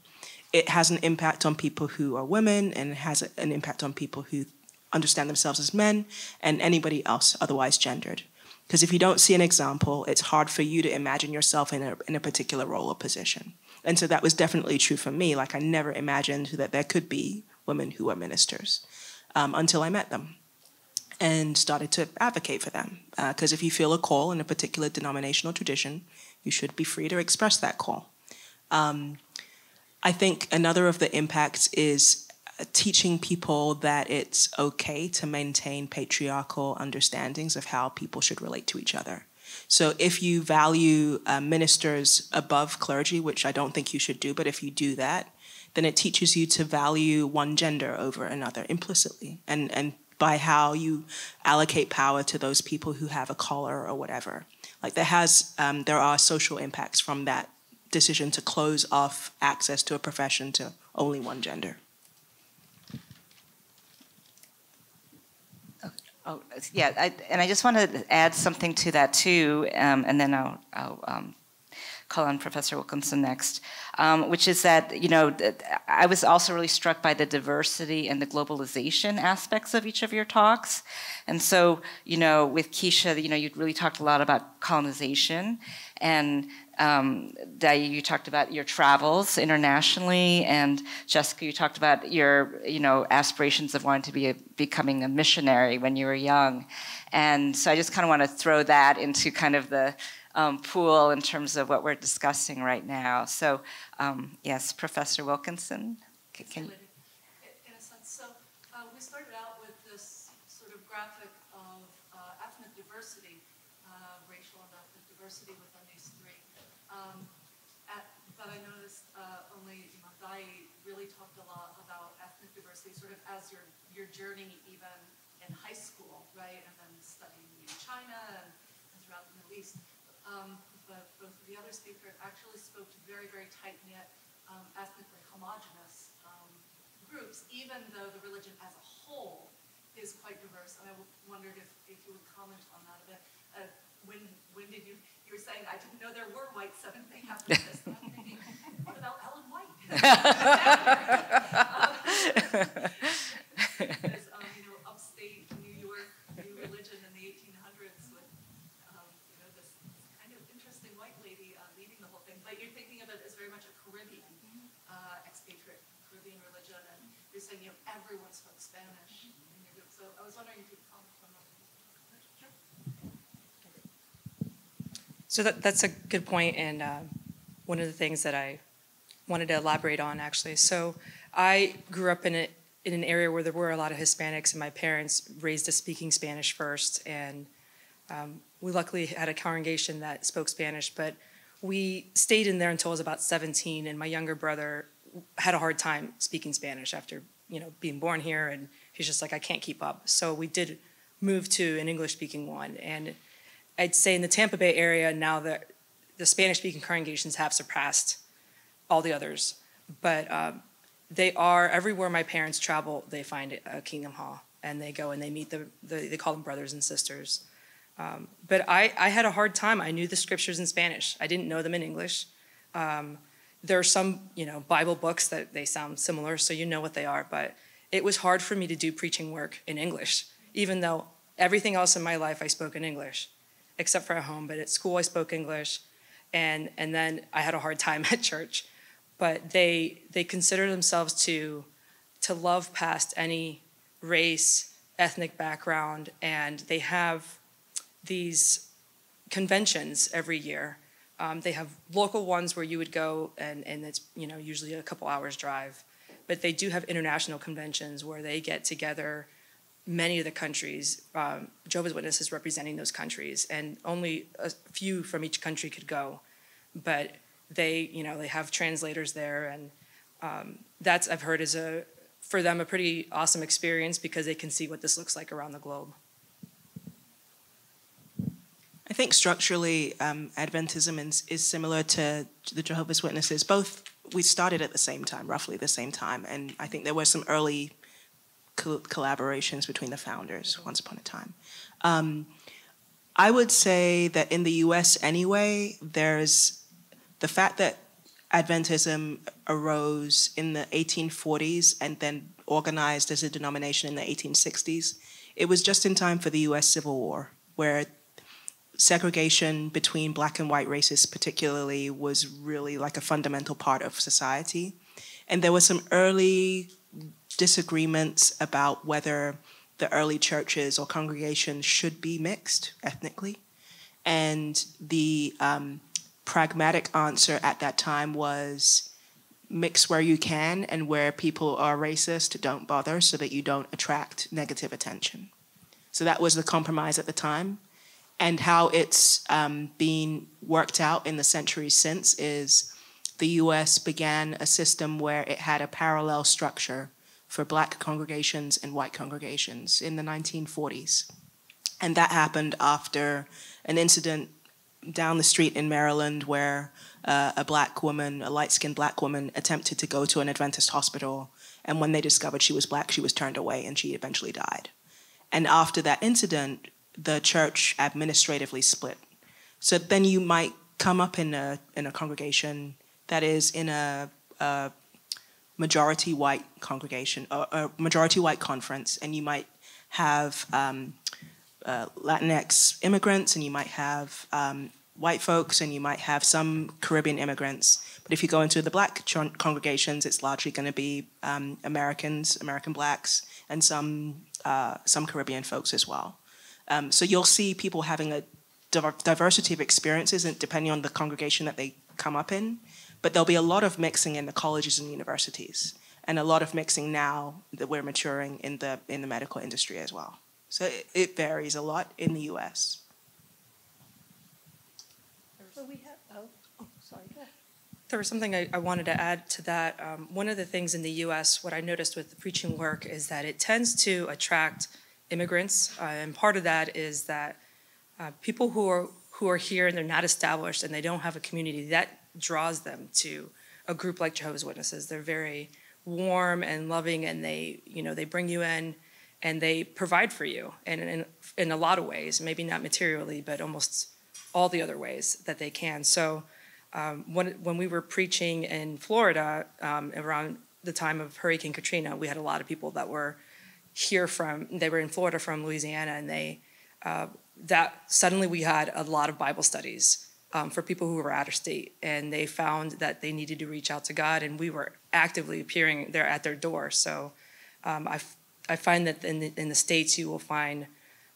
it has an impact on people who are women and it has an impact on people who understand themselves as men and anybody else otherwise gendered. Because if you don't see an example, it's hard for you to imagine yourself in a, in a particular role or position. And so that was definitely true for me. Like I never imagined that there could be women who are ministers um, until I met them and started to advocate for them. Because uh, if you feel a call in a particular denominational tradition, you should be free to express that call. Um, I think another of the impacts is uh, teaching people that it's okay to maintain patriarchal understandings of how people should relate to each other. So if you value uh, ministers above clergy, which I don't think you should do, but if you do that, then it teaches you to value one gender over another implicitly and, and by how you allocate power to those people who have a collar or whatever. Like there has, um, there are social impacts from that decision to close off access to a profession to only one gender. Oh, yeah, I, and I just want to add something to that too, um, and then I'll, I'll um, call on Professor Wilkinson next, um, which is that, you know, I was also really struck by the diversity and the globalization aspects of each of your talks. And so, you know, with Keisha, you know, you really talked a lot about colonization and um, you talked about your travels internationally, and Jessica, you talked about your, you know, aspirations of wanting to be a, becoming a missionary when you were young, and so I just kind of want to throw that into kind of the um, pool in terms of what we're discussing right now. So, um, yes, Professor Wilkinson, can, you? In a sense, so uh, we started out with this sort of graphic of uh, ethnic diversity, uh, racial and ethnic diversity within these three. Um, but I noticed only Daayiee really talked a lot about ethnic diversity, sort of as your your journey even in high school, right, and then studying in China and, and throughout the Middle East um, but both of the other speakers actually spoke to very, very tight-knit, um, ethnically homogenous um, groups, even though the religion as a whole is quite diverse. And I wondered if, if you would comment on that a bit. Uh, when, when did you, you were saying, I didn't know there were white Seventh-day Adventists. thinking, what about Ellen White? um, saying, you know, everyone spoke Spanish in your group. So I was wondering if you could comment on that. So that, that's a good point, and uh, one of the things that I wanted to elaborate on actually. So I grew up in a, in an area where there were a lot of Hispanics, and my parents raised us speaking Spanish first, and um, we luckily had a congregation that spoke Spanish, but we stayed in there until I was about 17, and my younger brother had a hard time speaking Spanish after you know, being born here, and he's just like, I can't keep up. So we did move to an English speaking one. And I'd say in the Tampa Bay area now that the Spanish speaking congregations have surpassed all the others. But um, they are, everywhere my parents travel, they find a Kingdom Hall and they go and they meet the, the they call them brothers and sisters. Um, but I, I had a hard time. I knew the scriptures in Spanish. I didn't know them in English. Um, there are some, you know, Bible books that they sound similar, so you know what they are. But it was hard for me to do preaching work in English, even though everything else in my life I spoke in English, except for at home. But at school I spoke English, and and then I had a hard time at church. But they they consider themselves to to love past any race, ethnic background, and they have these conventions every year. Um, they have local ones where you would go, and, and it's you know usually a couple hours drive, but they do have international conventions where they get together many of the countries, um, Jehovah's Witnesses representing those countries, and only a few from each country could go. But they, you know, they have translators there, and um, that's I've heard is a for them a pretty awesome experience because they can see what this looks like around the globe. I think structurally, um, Adventism is, is similar to the Jehovah's Witnesses. Both we started at the same time, roughly the same time, and I think there were some early co- collaborations between the founders once upon a time. Um, I would say that in the U.S. anyway, there's the fact that Adventism arose in the 1840s and then organized as a denomination in the 1860s. It was just in time for the U.S. Civil War, where segregation between black and white races, particularly, was really like a fundamental part of society. And there were some early disagreements about whether the early churches or congregations should be mixed ethnically. And the um, pragmatic answer at that time was mix where you can, and where people are racist, don't bother so that you don't attract negative attention. So that was the compromise at the time and how it's um, been worked out in the centuries since is the US began a system where it had a parallel structure for black congregations and white congregations in the 1940s. And that happened after an incident down the street in Maryland where uh, a black woman, a light skinned black woman, attempted to go to an Adventist hospital. And when they discovered she was black, she was turned away and she eventually died. And after that incident, the church administratively split. So then you might come up in a in a congregation that is in a, a majority white congregation, a, a, majority white conference, and you might have um, uh, Latinx immigrants, and you might have um, white folks, and you might have some Caribbean immigrants. But if you go into the black congregations, it's largely going to be um, Americans, American blacks, and some uh, some Caribbean folks as well. Um, so you'll see people having a diversity of experiences and depending on the congregation that they come up in. But there'll be a lot of mixing in the colleges and universities, and a lot of mixing now that we're maturing in the in the medical industry as well. So it, it varies a lot in the U.S. So we have, oh, oh sorry. There was something I, I wanted to add to that. Um, one of the things in the U.S., what I noticed with the preaching work is that it tends to attract immigrants, uh, and part of that is that uh, people who are who are here and they're not established and they don't have a community that draws them to a group like Jehovah's Witnesses. They're very warm and loving, and they you know they bring you in and they provide for you, and in in a lot of ways, maybe not materially, but almost all the other ways that they can. So. Um, when, when we were preaching in Florida um, around the time of Hurricane Katrina, we had a lot of people that were here from, they were in Florida from Louisiana, and they, uh, that suddenly we had a lot of Bible studies um, for people who were out of state, and they found that they needed to reach out to God, and we were actively appearing there at their door. So um, I, I find that in the, in the States you will find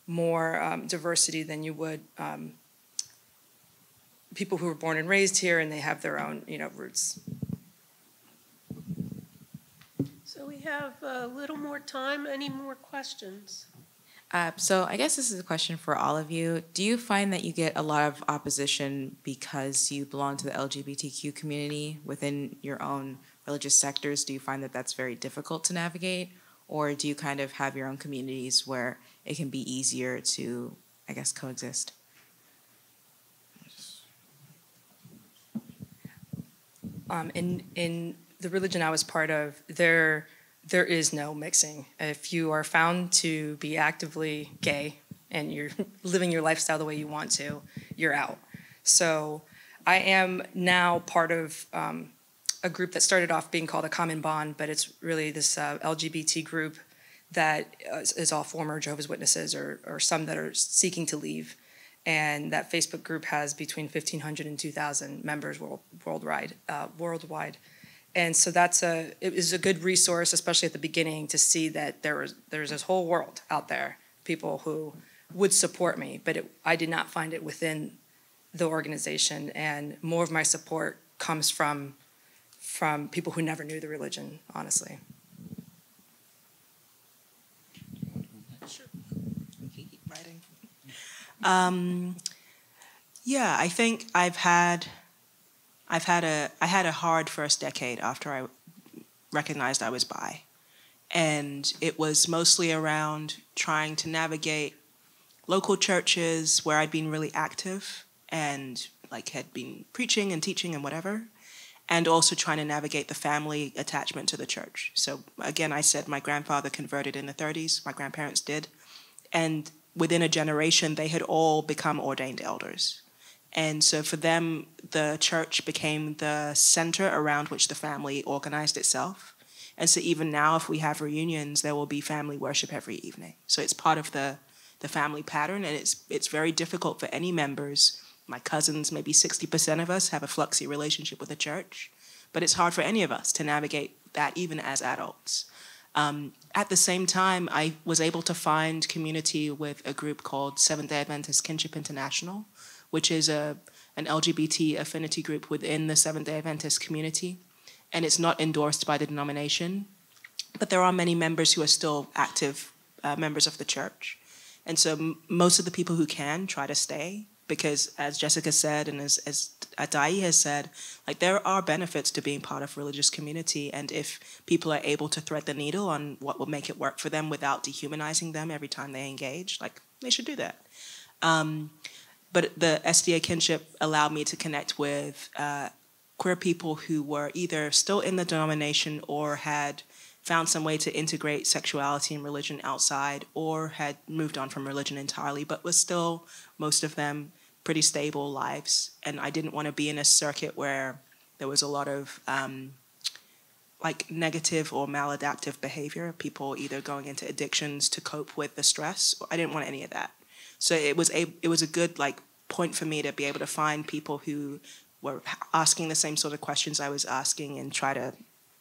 more um, diversity than you would um, people who were born and raised here and they have their own you know roots. So we have a little more time. Any more questions? Uh, so I guess this is a question for all of you. Do you find that you get a lot of opposition because you belong to the LGBTQ community within your own religious sectors? Do you find that that's very difficult to navigate? Or do you kind of have your own communities where it can be easier to, I guess, coexist? Um, in in the religion I was part of, there there is no mixing. If you are found to be actively gay and you're living your lifestyle the way you want to, you're out. So I am now part of um, a group that started off being called a Common Bond, but it's really this uh, LGBT group that uh, is all former Jehovah's Witnesses or, or some that are seeking to leave. And that Facebook group has between 1,500 and 2,000 members world, worldwide. Uh, worldwide. And so that's a it is a good resource, especially at the beginning, to see that there was there's this whole world out there, people who would support me, but it, I did not find it within the organization, and more of my support comes from from people who never knew the religion, honestly. writing. Um, yeah, I think I've had, I've had a, I had a hard first decade after I recognized I was bi, and it was mostly around trying to navigate local churches where I'd been really active and like had been preaching and teaching and whatever, and also trying to navigate the family attachment to the church. So again, I said my grandfather converted in the 30s, my grandparents did, and within a generation, they had all become ordained elders. And so for them, the church became the center around which the family organized itself. And so even now, if we have reunions, there will be family worship every evening. So it's part of the, the family pattern, and it's, it's very difficult for any members. My cousins, maybe 60% of us, have a fluxy relationship with the church, but it's hard for any of us to navigate that even as adults. Um, at the same time, I was able to find community with a group called Seventh day Adventist Kinship International, which is a, an LGBT affinity group within the Seventh day Adventist community. And it's not endorsed by the denomination, but there are many members who are still active uh, members of the church. And so m- most of the people who can try to stay because as Jessica said and as, as Daayiee has said, like there are benefits to being part of religious community and if people are able to thread the needle on what will make it work for them without dehumanizing them every time they engage, like they should do that. Um, but the SDA kinship allowed me to connect with uh, queer people who were either still in the denomination or had found some way to integrate sexuality and religion outside or had moved on from religion entirely, but was still, most of them, pretty stable lives. And I didn't want to be in a circuit where there was a lot of um, like negative or maladaptive behavior, people either going into addictions to cope with the stress. I didn't want any of that. So it was a it was a good like point for me to be able to find people who were asking the same sort of questions I was asking and try to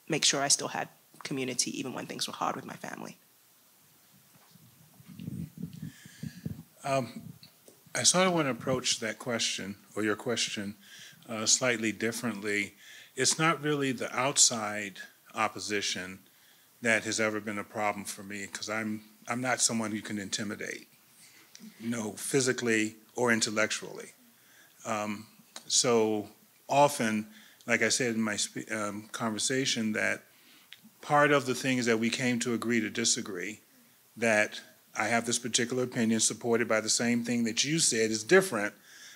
make sure I still had community even when things were hard with my family. Um, I sort of want to approach that question or your question uh, slightly differently. It's not really the outside opposition that has ever been a problem for me because I'm I'm not someone who can intimidate, know, physically or intellectually. Um, so often, like I said in my um, conversation, that part of the thing is that we came to agree to disagree. That I have this particular opinion supported by the same thing that you said is different,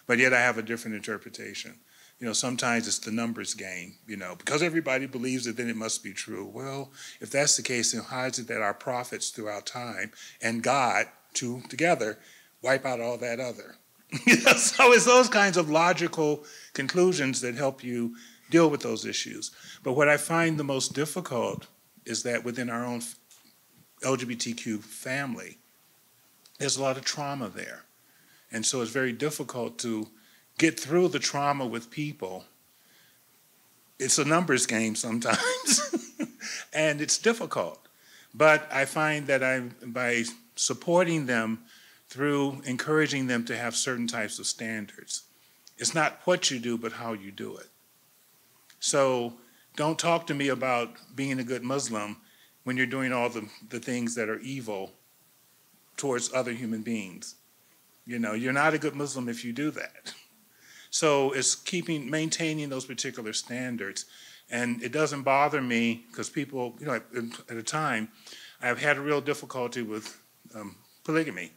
but yet I have a different interpretation. You know, sometimes it's the numbers game, you know, because everybody believes it, then it must be true. Well, if that's the case, then how is it that our prophets throughout time and God, two together, wipe out all that other? so it's those kinds of logical conclusions that help you deal with those issues. But what I find the most difficult is that within our own LGBTQ family, there's a lot of trauma there. And so it's very difficult to get through the trauma with people. It's a numbers game sometimes, and it's difficult. But I find that I, by supporting them through encouraging them to have certain types of standards, it's not what you do, but how you do it. So don't talk to me about being a good Muslim when you're doing all the, the things that are evil towards other human beings. You know, you're not a good Muslim if you do that. So it's keeping, maintaining those particular standards. And it doesn't bother me because people, you know, at, at, a time, I've had a real difficulty with um, polygamy.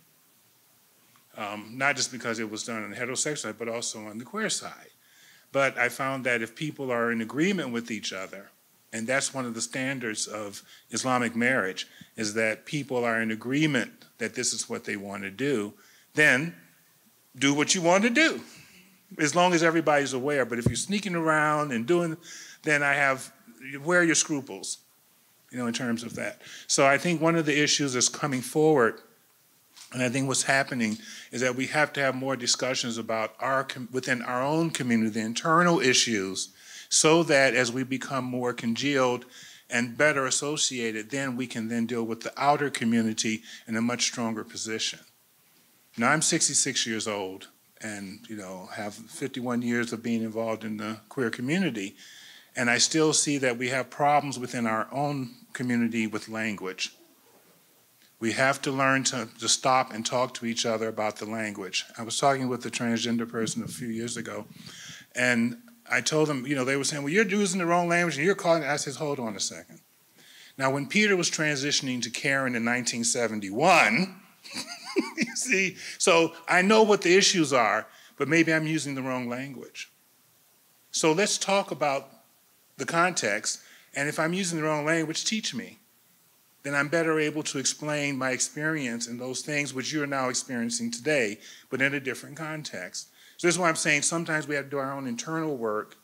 Um, not just because it was done on the heterosexual side, but also on the queer side. But I found that if people are in agreement with each other, and that's one of the standards of Islamic marriage, is that people are in agreement that this is what they want to do, then do what you want to do, as long as everybody's aware. But if you're sneaking around and doing, then I have, where are your scruples, you know, in terms of that? So I think one of the issues that's coming forward, and I think what's happening, is that we have to have more discussions about our, within our own community, the internal issues, so that as we become more congealed and better associated, then we can then deal with the outer community in a much stronger position. Now, I'm 66 years old and, you know, have 51 years of being involved in the queer community, and I still see that we have problems within our own community with language. We have to learn to, to stop and talk to each other about the language. I was talking with a transgender person a few years ago, and I told them, you know, they were saying, well, you're using the wrong language and you're calling. I said, hold on a second. Now, when Peter was transitioning to Karen in 1971, you see, so I know what the issues are, but maybe I'm using the wrong language. So let's talk about the context, and if I'm using the wrong language, teach me. Then I'm better able to explain my experience and those things which you're now experiencing today, but in a different context. So this is why I'm saying sometimes we have to do our own internal work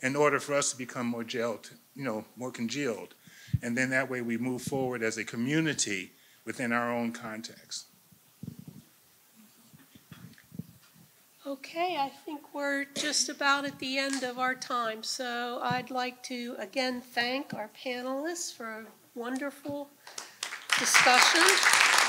in order for us to become more gelled, you know, more congealed. And then that way we move forward as a community within our own context. Okay, I think we're just about at the end of our time. So I'd like to again thank our panelists for wonderful discussion.